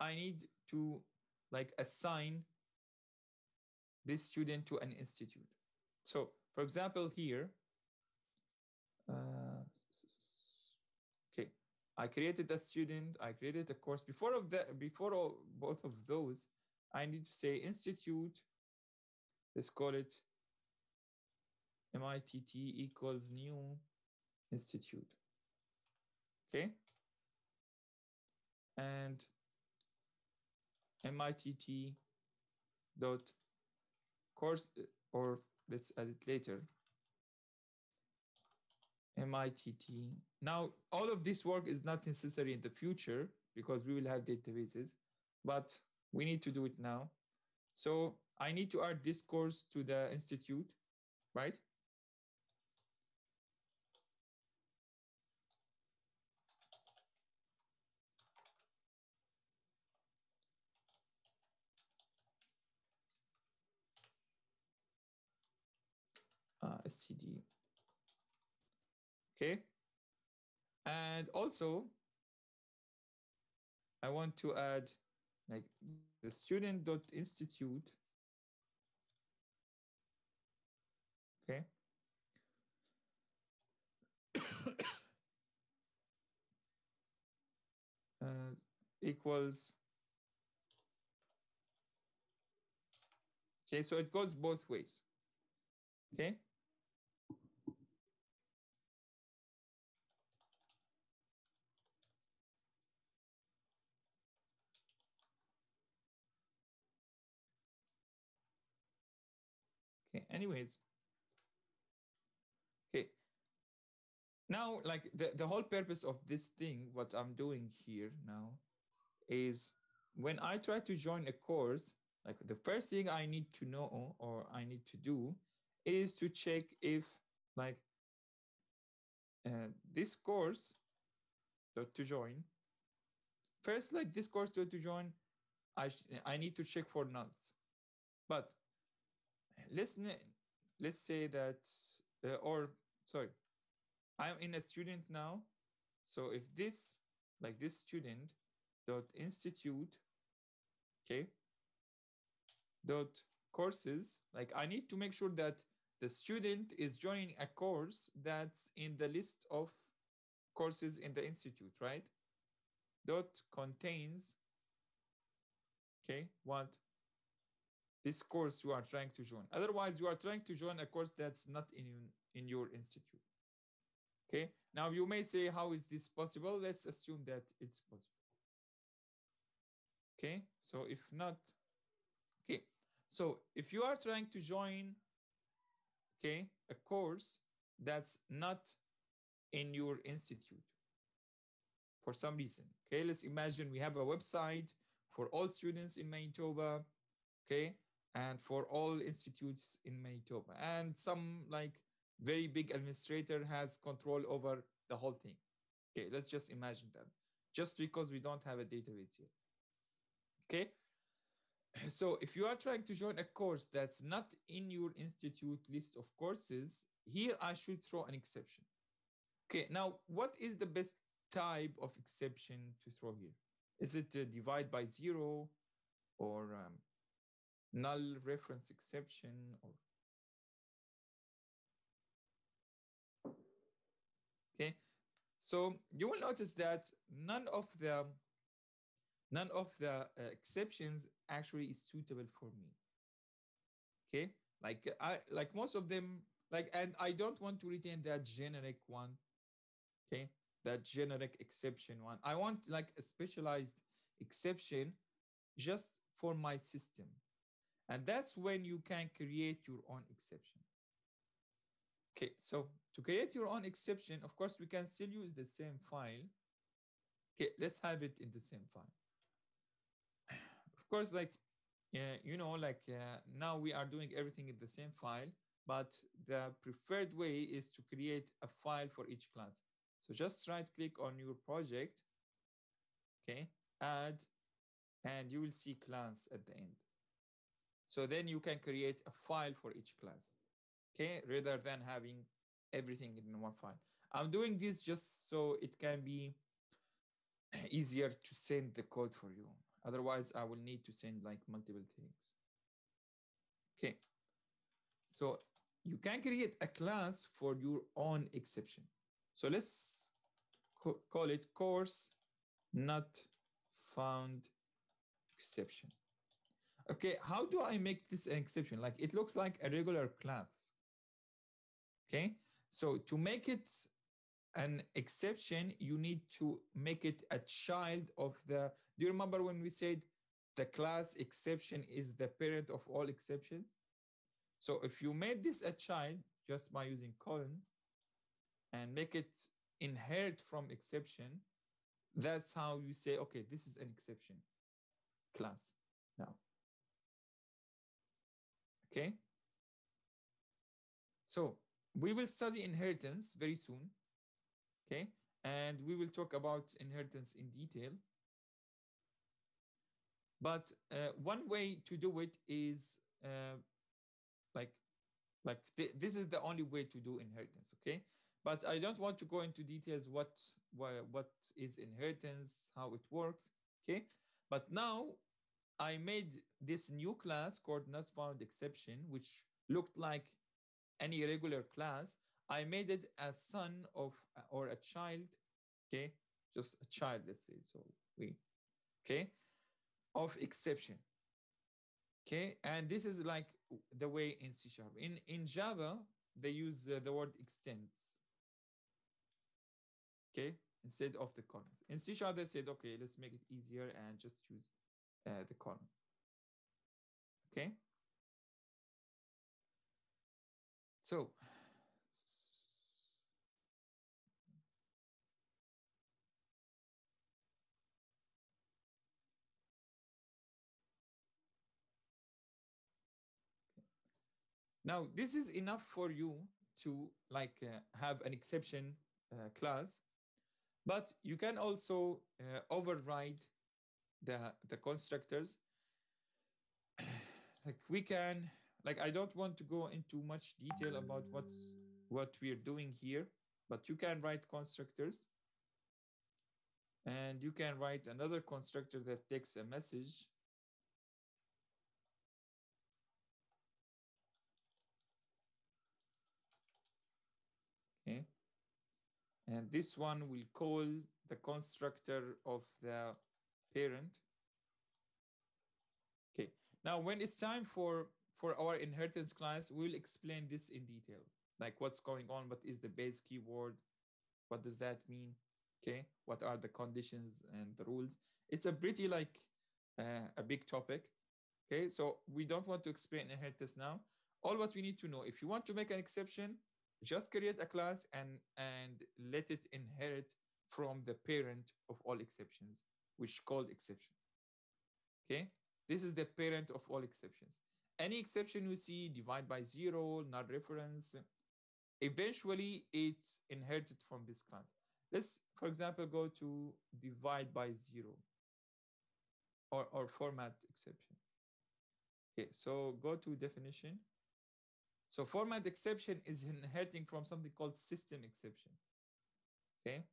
I need to like assign this student to an institute. So for example, here, uh, okay, I created a student, I created a course. Before of that, before all, both of those, I need to say institute, let's call it MITT equals new institute. Okay. And MITT dot course uh, or let's add it later MITT. Now, all of this work is not necessary in the future because we will have databases, but we need to do it now. So I need to add this course to the institute, right? uh, std okay. And also i want to add like the student dot institute okay. Uh, equals okay so it goes both ways. Okay Okay, anyways. Okay. Now, like the, the whole purpose of this thing, what I'm doing here now is when I try to join a course, like the first thing I need to know or I need to do is to check if like uh, this course to join first like this course to, to join I, I need to check for nulls but let's let's say that uh, or sorry i'm in a student now so if this like this student dot institute okay dot courses like i need to make sure that the student is joining a course that's in the list of courses in the institute right? Dot contains okay what this course you are trying to join. Otherwise, you are trying to join a course that's not in, in your institute. Okay, now you may say, how is this possible? Let's assume that it's possible. Okay, so if not, okay, so if you are trying to join, okay, a course that's not in your institute for some reason, okay, let's imagine we have a website for all students in Manitoba, okay, and for all institutes in Manitoba. And some like very big administrator has control over the whole thing. Okay, let's just imagine that. Just because we don't have a database yet. Okay. So if you are trying to join a course that's not in your institute list of courses, here I should throw an exception. Okay, now what is the best type of exception to throw here? Is it uh, divide by zero or um, null reference exception or okay. So you will notice that none of the none of the uh, exceptions actually is suitable for me. Okay. Like i like most of them like and i don't want to retain that generic one. Okay. That generic exception one. I want like a specialized exception just for my system and that's when you can create your own exception. Okay so to create your own exception of course we can still use the same file. Okay let's have it in the same file. Of course like uh, you know like uh, now we are doing everything in the same file but the preferred way is to create a file for each class. So just right click on your project okay add and you will see class at the end so then you can create a file for each class okay? Rather than having everything in one file. I'm doing this just so it can be easier to send the code for you. Otherwise i will need to send like multiple things. Okay. So you can create a class for your own exception. So let's call it course not found exception okay how do i make this an exception? Like it looks like a regular class. Okay so to make it an exception you need to make it a child of the do you remember when we said the class exception is the parent of all exceptions? So if you made this a child just by using colons and make it inherit from exception that's how you say okay this is an exception class. Now okay. So we will study inheritance very soon. Okay. And we will talk about inheritance in detail. But uh, one way to do it is uh, like like th- this is the only way to do inheritance okay? But i don't want to go into details what what, what is inheritance how it works okay? But now i made this new class called not found exception which looked like any regular class. I made it a son of or a child okay? Just a child let's say so we okay? Of exception okay? And this is like the way in c sharp. In in java they use uh, the word extends okay? Instead of the columns. In c sharp they said okay let's make it easier and just choose uh, the columns okay? So Now, this is enough for you to like uh, have an exception uh, class, but you can also uh, override the, the constructors. like we can, like I don't want to go into much detail about what's what we're doing here, but you can write constructors and you can write another constructor that takes a message okay and this one will call the constructor of the parent. Okay. Now when it's time for for our inheritance class we'll explain this in detail. Like what's going on what is the base keyword what does that mean? Okay. What are the conditions and the rules? It's a pretty like uh, a big topic. Okay. So we don't want to explain inheritance now. All what we need to know if you want to make an exception just create a class and and let it inherit from the parent of all exceptions which called exception. Okay? This is the parent of all exceptions. Any exception you see divide by zero null reference eventually it's inherited from this class. Let's for example go to divide by zero or, or format exception. Okay so go to definition. So format exception is inheriting from something called system exception. Okay.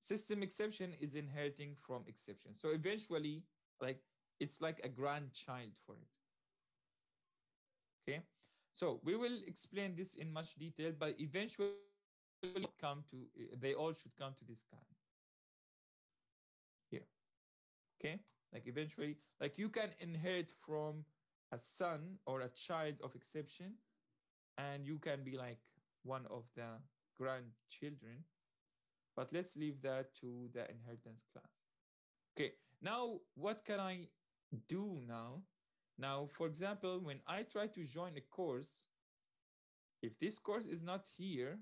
System exception is inheriting from exception. So eventually, like it's like a grandchild for it. Okay, so we will explain this in much detail, but eventually come to they all should come to this kind here. Okay, like eventually, like you can inherit from a son or a child of exception, and you can be like one of the grandchildren. But let's leave that to the inheritance class. Okay, now what can I do now? Now, for example, when I try to join a course, if this course is not here,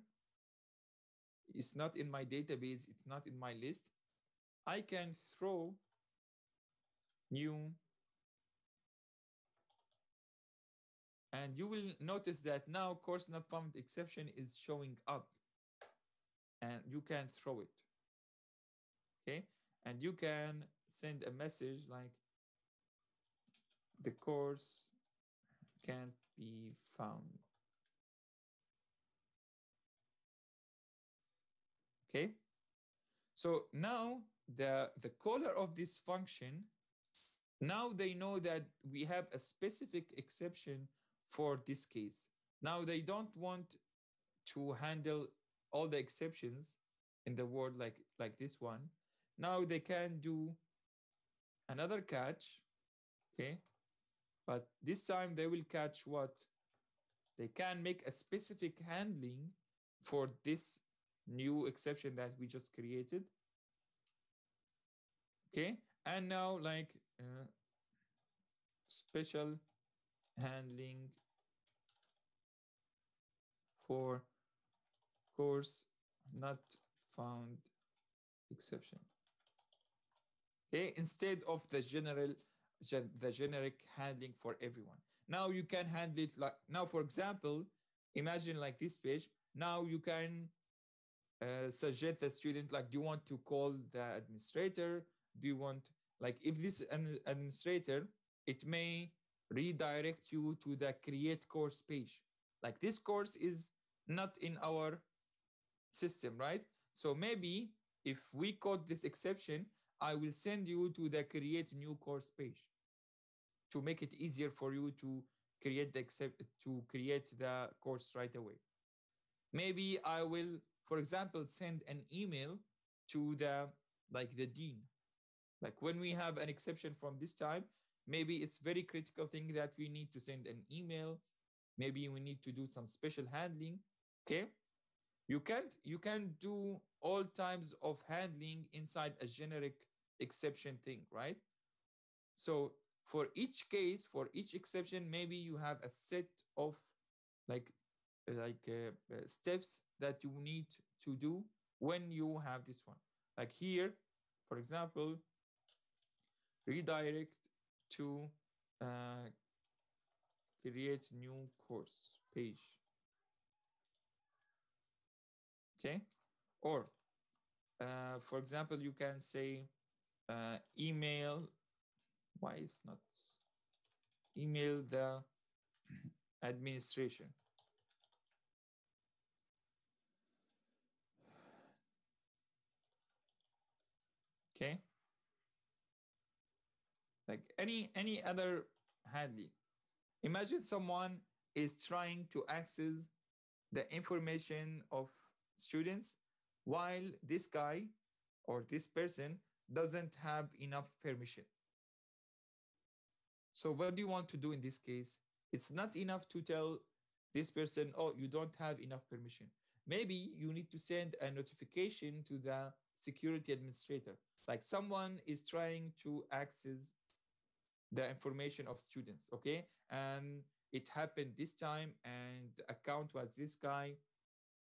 it's not in my database, it's not in my list, I can throw new and you will notice that now course not found exception is showing up and you can throw it. Okay? And you can send a message like the course can't be found. Okay? So now the the caller of this function now they know that we have a specific exception for this case. Now they don't want to handle all the exceptions in the world like like this one. Now they can do another catch okay? But this time they will catch what? They can make a specific handling for this new exception that we just created okay? And now like uh, special handling for course not found exception. Okay instead of the general gen, the generic handling for everyone. Now you can handle it like now for example imagine like this page. Now you can uh, suggest the student like do you want to call the administrator? Do you want like if this an administrator it may redirect you to the create course page. Like this course is not in our system right? So maybe if we caught this exception i will send you to the create new course page to make it easier for you to create the accept to create the course right away. Maybe i will for example send an email to the like the dean. Like when we have an exception from this time maybe it's very critical thing that we need to send an email. Maybe we need to do some special handling okay you can't you can do all types of handling inside a generic exception thing right? So for each case for each exception maybe you have a set of like like uh, uh, steps that you need to do when you have this one. Like here for example redirect to uh, create new course page okay? Or uh, for example you can say uh, email why is not email the administration? Okay? Like any any other handling. Imagine someone is trying to access the information of students while this guy or this person doesn't have enough permission. So what do you want to do in this case? It's not enough to tell this person oh you don't have enough permission. Maybe you need to send a notification to the security administrator like someone is trying to access the information of students okay? And it happened this time and the account was this guy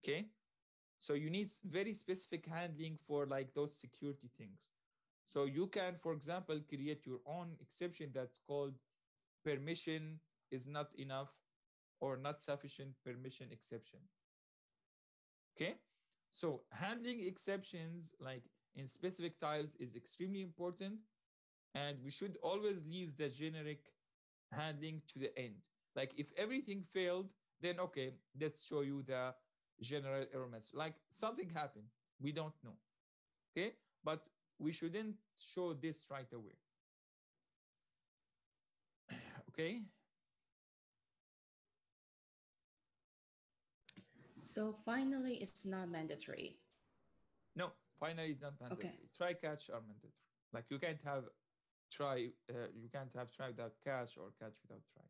okay so you need very specific handling for like those security things. So you can for example create your own exception that's called permission is not enough or not sufficient permission exception. Okay? So handling exceptions like in specific types is extremely important and we should always leave the generic handling to the end. Like if everything failed then okay let's show you the general error message. Like something happened, we don't know, okay? But we shouldn't show this right away, okay? So finally, it's not mandatory. No, finally it's not mandatory. Okay. Try catch are mandatory. Like you can't have try, uh, you can't have try without catch or catch without try.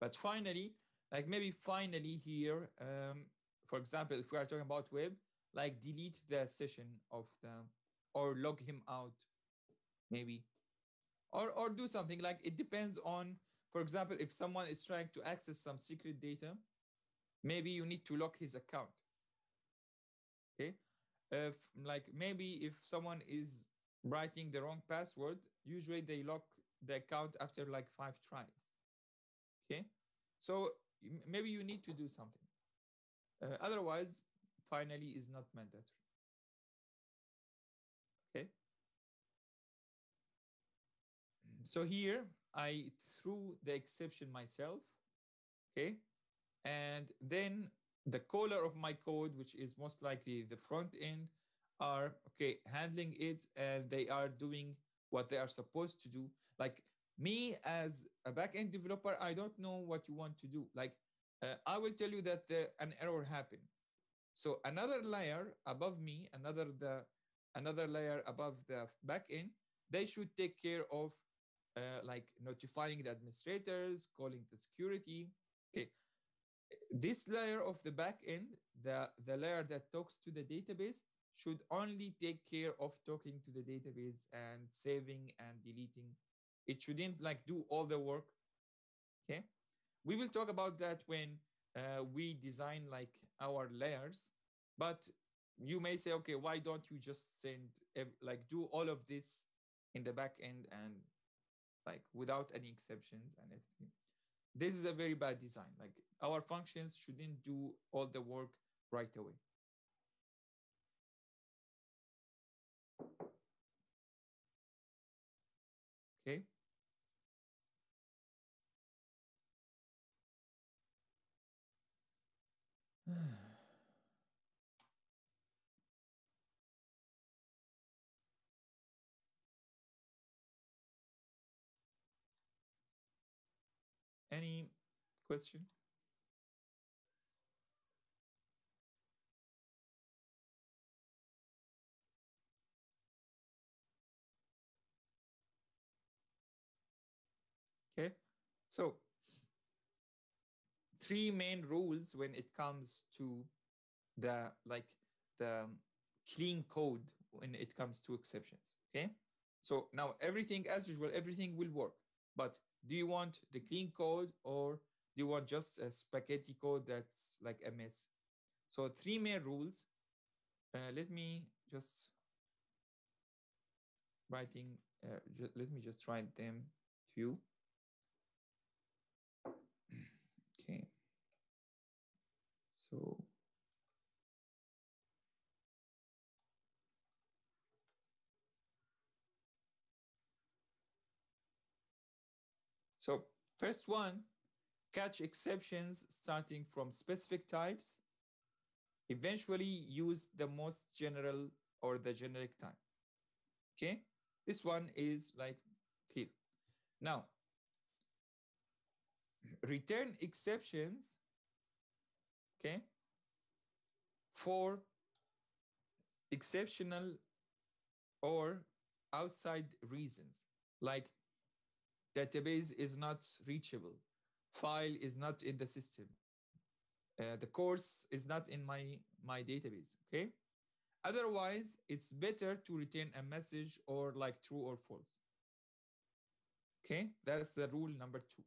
But finally, like maybe finally here, um, for example, if we are talking about web, like delete the session of the or log him out, maybe, or or do something like it depends on. For example, if someone is trying to access some secret data, maybe you need to lock his account. Okay, if like maybe if someone is writing the wrong password, usually they lock the account after like five tries. Okay, so maybe you need to do something. Uh, otherwise, finally is not mandatory. Okay. So here I threw the exception myself. Okay. And then the caller of my code, which is most likely the front end, are okay handling it and they are doing what they are supposed to do. Like me as a backend developer, I don't know what you want to do. Like uh, I will tell you that the, an error happened. So another layer above me, another the another layer above the backend, they should take care of uh, like notifying the administrators, calling the security. Okay, this layer of the backend, the the layer that talks to the database, should only take care of talking to the database and saving and deleting. It shouldn't like do all the work. Okay, we will talk about that when uh, we design like our layers. But you may say, okay, why don't you just send like do all of this in the back end and like without any exceptions and everything? This is a very bad design. Like our functions shouldn't do all the work right away. Any question? Okay, so three main rules when it comes to the like the clean code when it comes to exceptions. Okay, so now everything as usual, everything will work. But do you want the clean code or do you want just a spaghetti code that's like a mess? So three main rules. Uh, let me just writing. Uh, let me just write them to you. Okay. So So first one, catch exceptions starting from specific types. Eventually use the most general or the generic type. Okay, this one is like clear. Now, return exceptions, okay, for exceptional or outside reasons, like database is not reachable, file is not in the system, uh, the course is not in my, my database, okay? Otherwise, it's better to return a message or like true or false. Okay, that's the rule number two.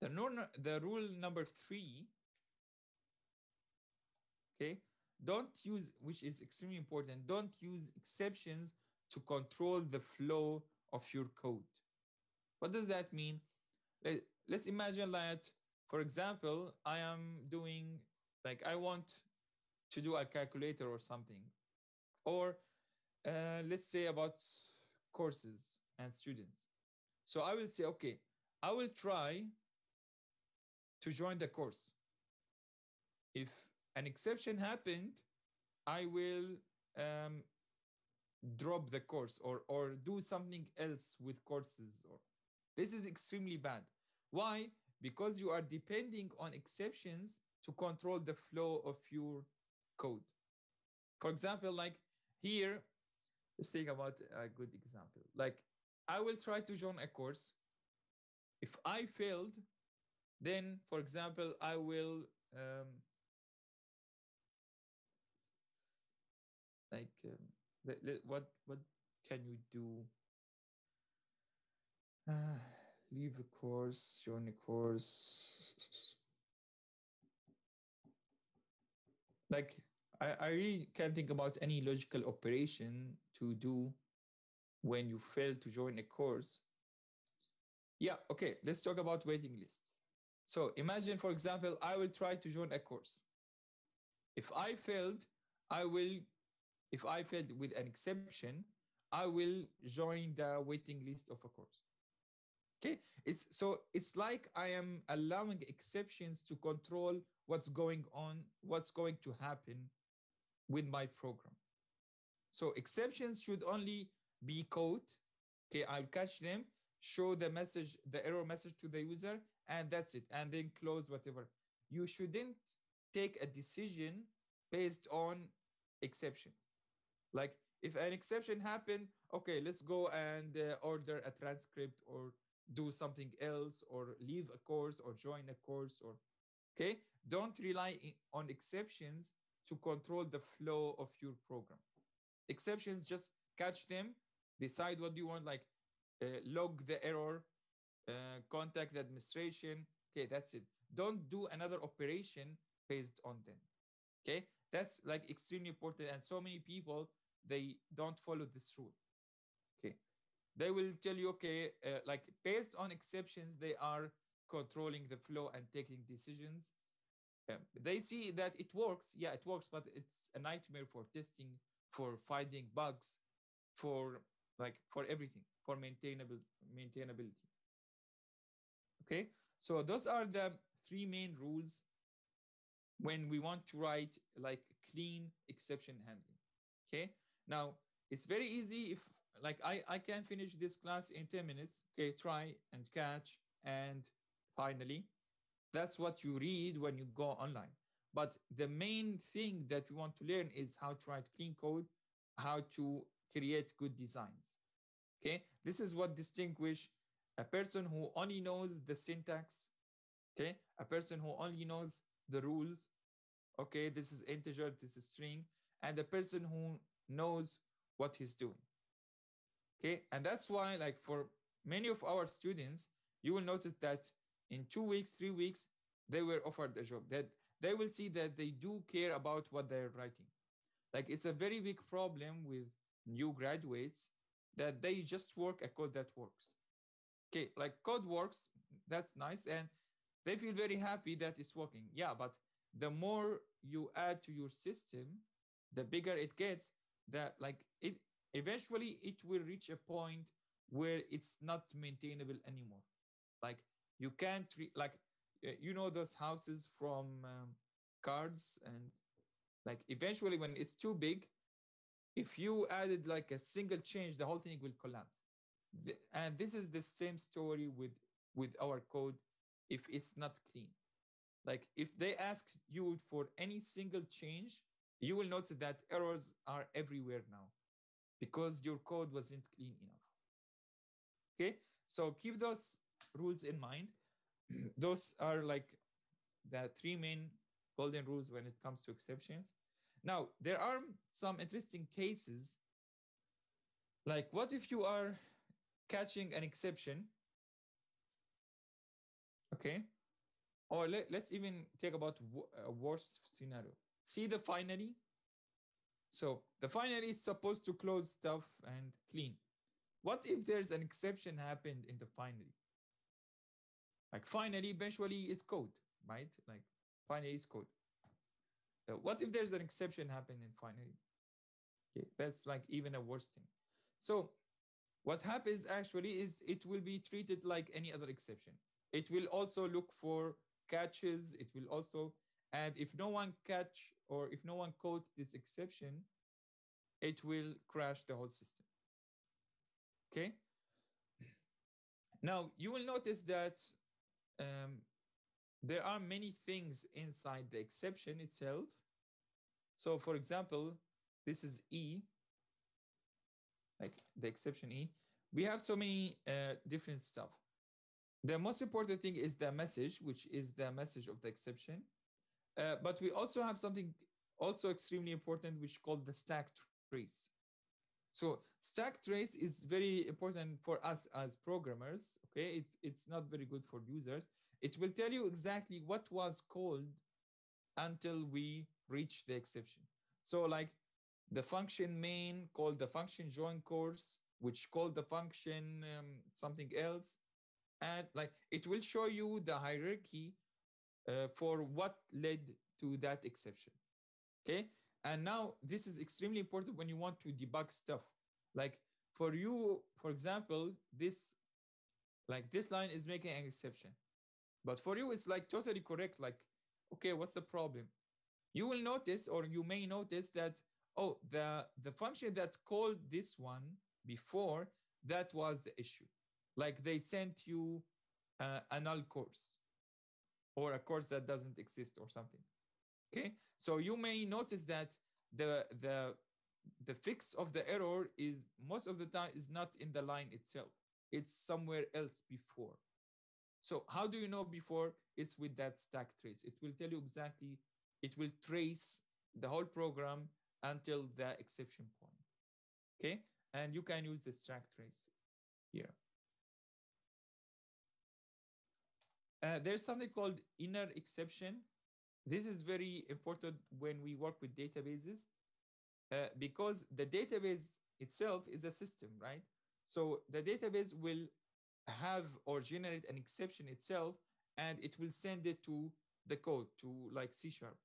The, no- the rule number three, okay, don't use, which is extremely important, don't use exceptions to control the flow of your code. What does that mean? Let- Let's imagine that, for example, I am doing, like, I want to do a calculator or something. Or uh, let's say about courses and students. So I will say, okay, I will try to join the course. If an exception happened, I will um, drop the course or, or do something else with courses. Or This is extremely bad. Why? Because you are depending on exceptions to control the flow of your code. For example, like here, let's think about a good example. Like I will try to join a course. If I failed, then for example, I will um, like um, what what can you do? Uh, leave the course, join the course. Like I, I really can't think about any logical operation to do when you fail to join a course. Yeah, okay, let's talk about waiting lists. So imagine, for example, I will try to join a course. If I failed, I will, if I failed with an exception, I will join the waiting list of a course. Okay, it's so it's like I am allowing exceptions to control what's going on, what's going to happen with my program. So exceptions should only be caught. Okay, I'll catch them, show the message, the error message to the user, and that's it. And then close whatever. You shouldn't take a decision based on exceptions. Like if an exception happened, okay, let's go and uh, order a transcript or do something else or leave a course or join a course or okay? Don't rely on exceptions to control the flow of your program. Exceptions just catch them decide what you want like uh, log the error uh, contact the administration okay that's it. Don't do another operation based on them okay? That's like extremely important and so many people they don't follow this rule. Okay. They will tell you okay uh, like based on exceptions they are controlling the flow and taking decisions. Um, they see that it works. Yeah it works but it's a nightmare for testing for finding bugs for like for everything for maintainable maintainability. Okay. So those are the three main rules when we want to write like clean exception handling. Okay now it's very easy if like I, I can finish this class in 10 minutes. Okay try and catch. And finally that's what you read when you go online. But the main thing that we want to learn is how to write clean code how to create good designs. Okay this is what distinguish a person who only knows the syntax. Okay a person who only knows the rules. Okay this is integer this is string. And the person who knows what he's doing. Okay? And that's why like for many of our students you will notice that in two weeks three weeks they were offered a job. That they will see that they do care about what they're writing. Like it's a very big problem with new graduates that they just work a code that works. Okay? Like code works. That's nice. And they feel very happy that it's working. Yeah but the more you add to your system the bigger it gets that like it eventually it will reach a point where it's not maintainable anymore. Like you can't re- like uh, you know those houses from um, cards and like eventually when it's too big if you added like a single change the whole thing will collapse. Th- and this is the same story with with our code if it's not clean. Like if they ask you for any single change you will notice that errors are everywhere now because your code wasn't clean enough. Okay? So keep those rules in mind. Those are like the three main golden rules when it comes to exceptions. Now there are some interesting cases. Like what if you are catching an exception? Okay? Or let, let's even take about a uh, worst scenario see the finally so the finally is supposed to close stuff and clean. What if there's an exception happened in the finally like finally eventually is code right? Like finally is code. Uh, what if there's an exception happened in finally okay that's like even a worse thing. So what happens actually is it will be treated like any other exception. It will also look for catches. It will also and if no one catch or if no one caught this exception it will crash the whole system okay now you will notice that um, there are many things inside the exception itself. So, for example, this is E, like the exception E. We have so many uh, different stuff. The most important thing is the message, which is the message of the exception. Uh, but we also have something also extremely important, which called the stack trace. So stack trace is very important for us as programmers. Okay, it's it's not very good for users. It will tell you exactly what was called until we reach the exception. So like the function main called the function join course, which called the function um, something else, and like it will show you the hierarchy uh, for what led to that exception. Okay, and now this is extremely important when you want to debug stuff. Like for you, for example, this like this line is making an exception. But for you, it's like totally correct. Like, okay, what's the problem? You will notice, or you may notice that, oh, the, the function that called this one before, that was the issue. Like they sent you uh, a null course or a course that doesn't exist or something. Okay, so you may notice that the the the fix of the error is most of the time is not in the line itself. It's somewhere else before. So how do you know before? It's with that stack trace. It will tell you exactly, it will trace the whole program until the exception point. Okay, and you can use the stack trace here. Uh, there's something called inner exception. This is very important when we work with databases uh, because the database itself is a system, right? So the database will have or generate an exception itself and it will send it to the code to like C sharp.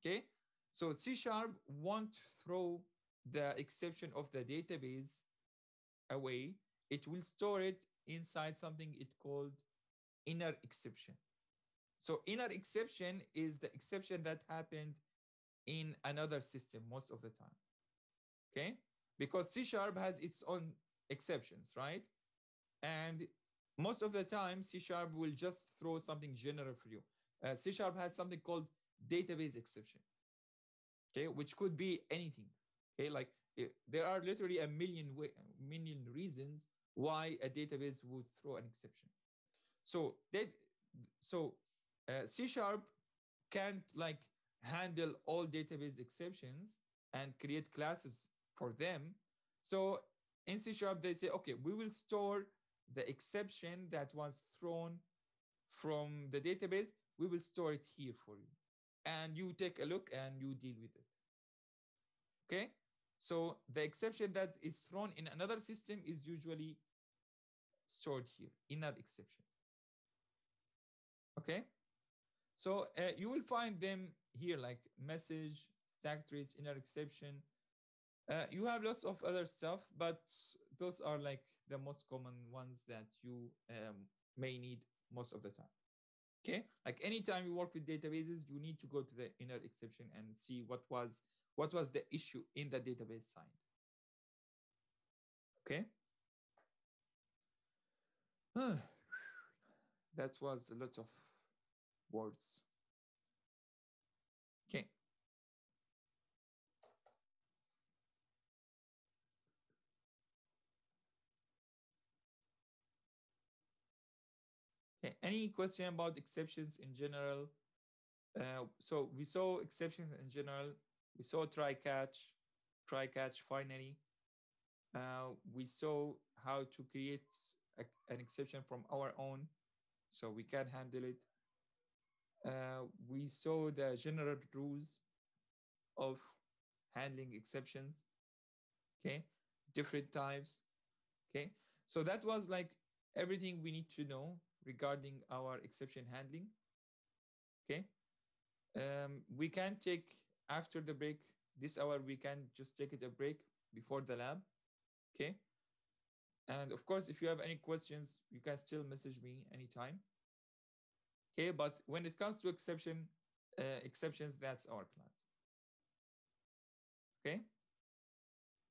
Okay. So C sharp won't throw the exception of the database away. It will store it inside something it called inner exception. So inner exception is the exception that happened in another system most of the time. Okay? Because C sharp has its own exceptions, right? And most of the time, C sharp will just throw something general for you. Uh, C sharp has something called database exception, okay, which could be anything. Okay, like it, there are literally a million way, million reasons why a database would throw an exception. So that so uh, C sharp can't like handle all database exceptions and create classes for them. So in C sharp, they say, okay, we will store the exception that was thrown from the database. We will store it here for you. And you take a look and you deal with it. Okay? So the exception that is thrown in another system is usually stored here, inner exception. Okay? So uh, you will find them here like message, stack trace, inner exception. Uh, you have lots of other stuff, but those are like the most common ones that you um, may need most of the time. Okay, like anytime you work with databases, you need to go to the inner exception and see what was what was the issue in the database side. Okay. that was a lot of words. Okay. Okay, any question about exceptions in general? Uh, so we saw exceptions in general. We saw try catch, try catch finally. Uh, we saw how to create a, an exception from our own so we can handle it. Uh, we saw the general rules of handling exceptions. Okay, different types. Okay, so that was like everything we need to know regarding our exception handling. Okay, um, we can take after the break this hour. We can just take it a break before the lab. Okay, and of course, if you have any questions, you can still message me anytime. Okay, but when it comes to exception uh, exceptions, that's our class. Okay.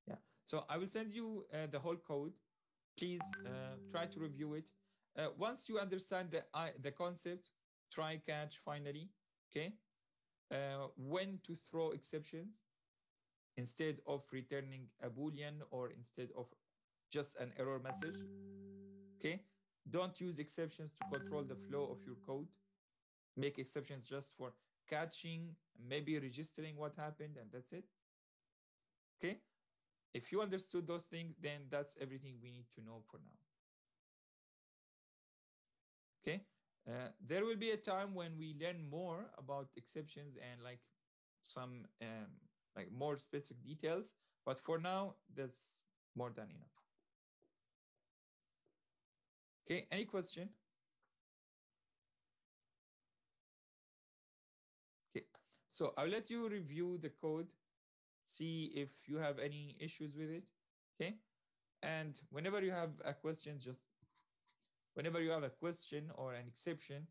Yeah. So I will send you uh, the whole code. Please uh, try to review it. Uh, once you understand the I, the concept, try catch finally. Okay. Uh, when to throw exceptions instead of returning a boolean or instead of just an error message. Okay. Don't use exceptions to control the flow of your code. Make exceptions just for catching, maybe registering what happened, and that's it. Okay. If you understood those things, then that's everything we need to know for now. Okay. Uh, there will be a time when we learn more about exceptions and like some um, like more specific details. But for now, that's more than enough. Okay, any question? Okay, so I'll let you review the code, see if you have any issues with it. Okay, and whenever you have a question, just whenever you have a question or an exception,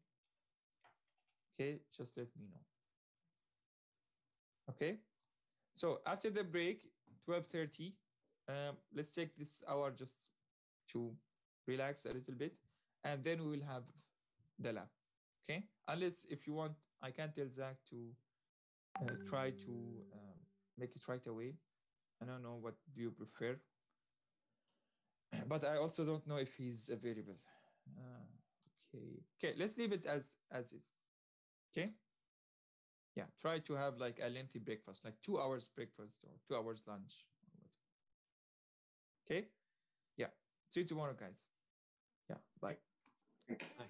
okay, just let me know. Okay, so after the break, 12.30, um, let's take this hour just to relax a little bit, and then we will have the lab. Okay, unless if you want, I can tell Zach to uh, try to um, make it right away. I don't know what do you prefer, but I also don't know if he's available. Uh, okay, okay, let's leave it as as is. Okay. Yeah, try to have like a lengthy breakfast, like two hours breakfast or two hours lunch. Okay. Yeah. See you tomorrow, guys. Bye. Bye.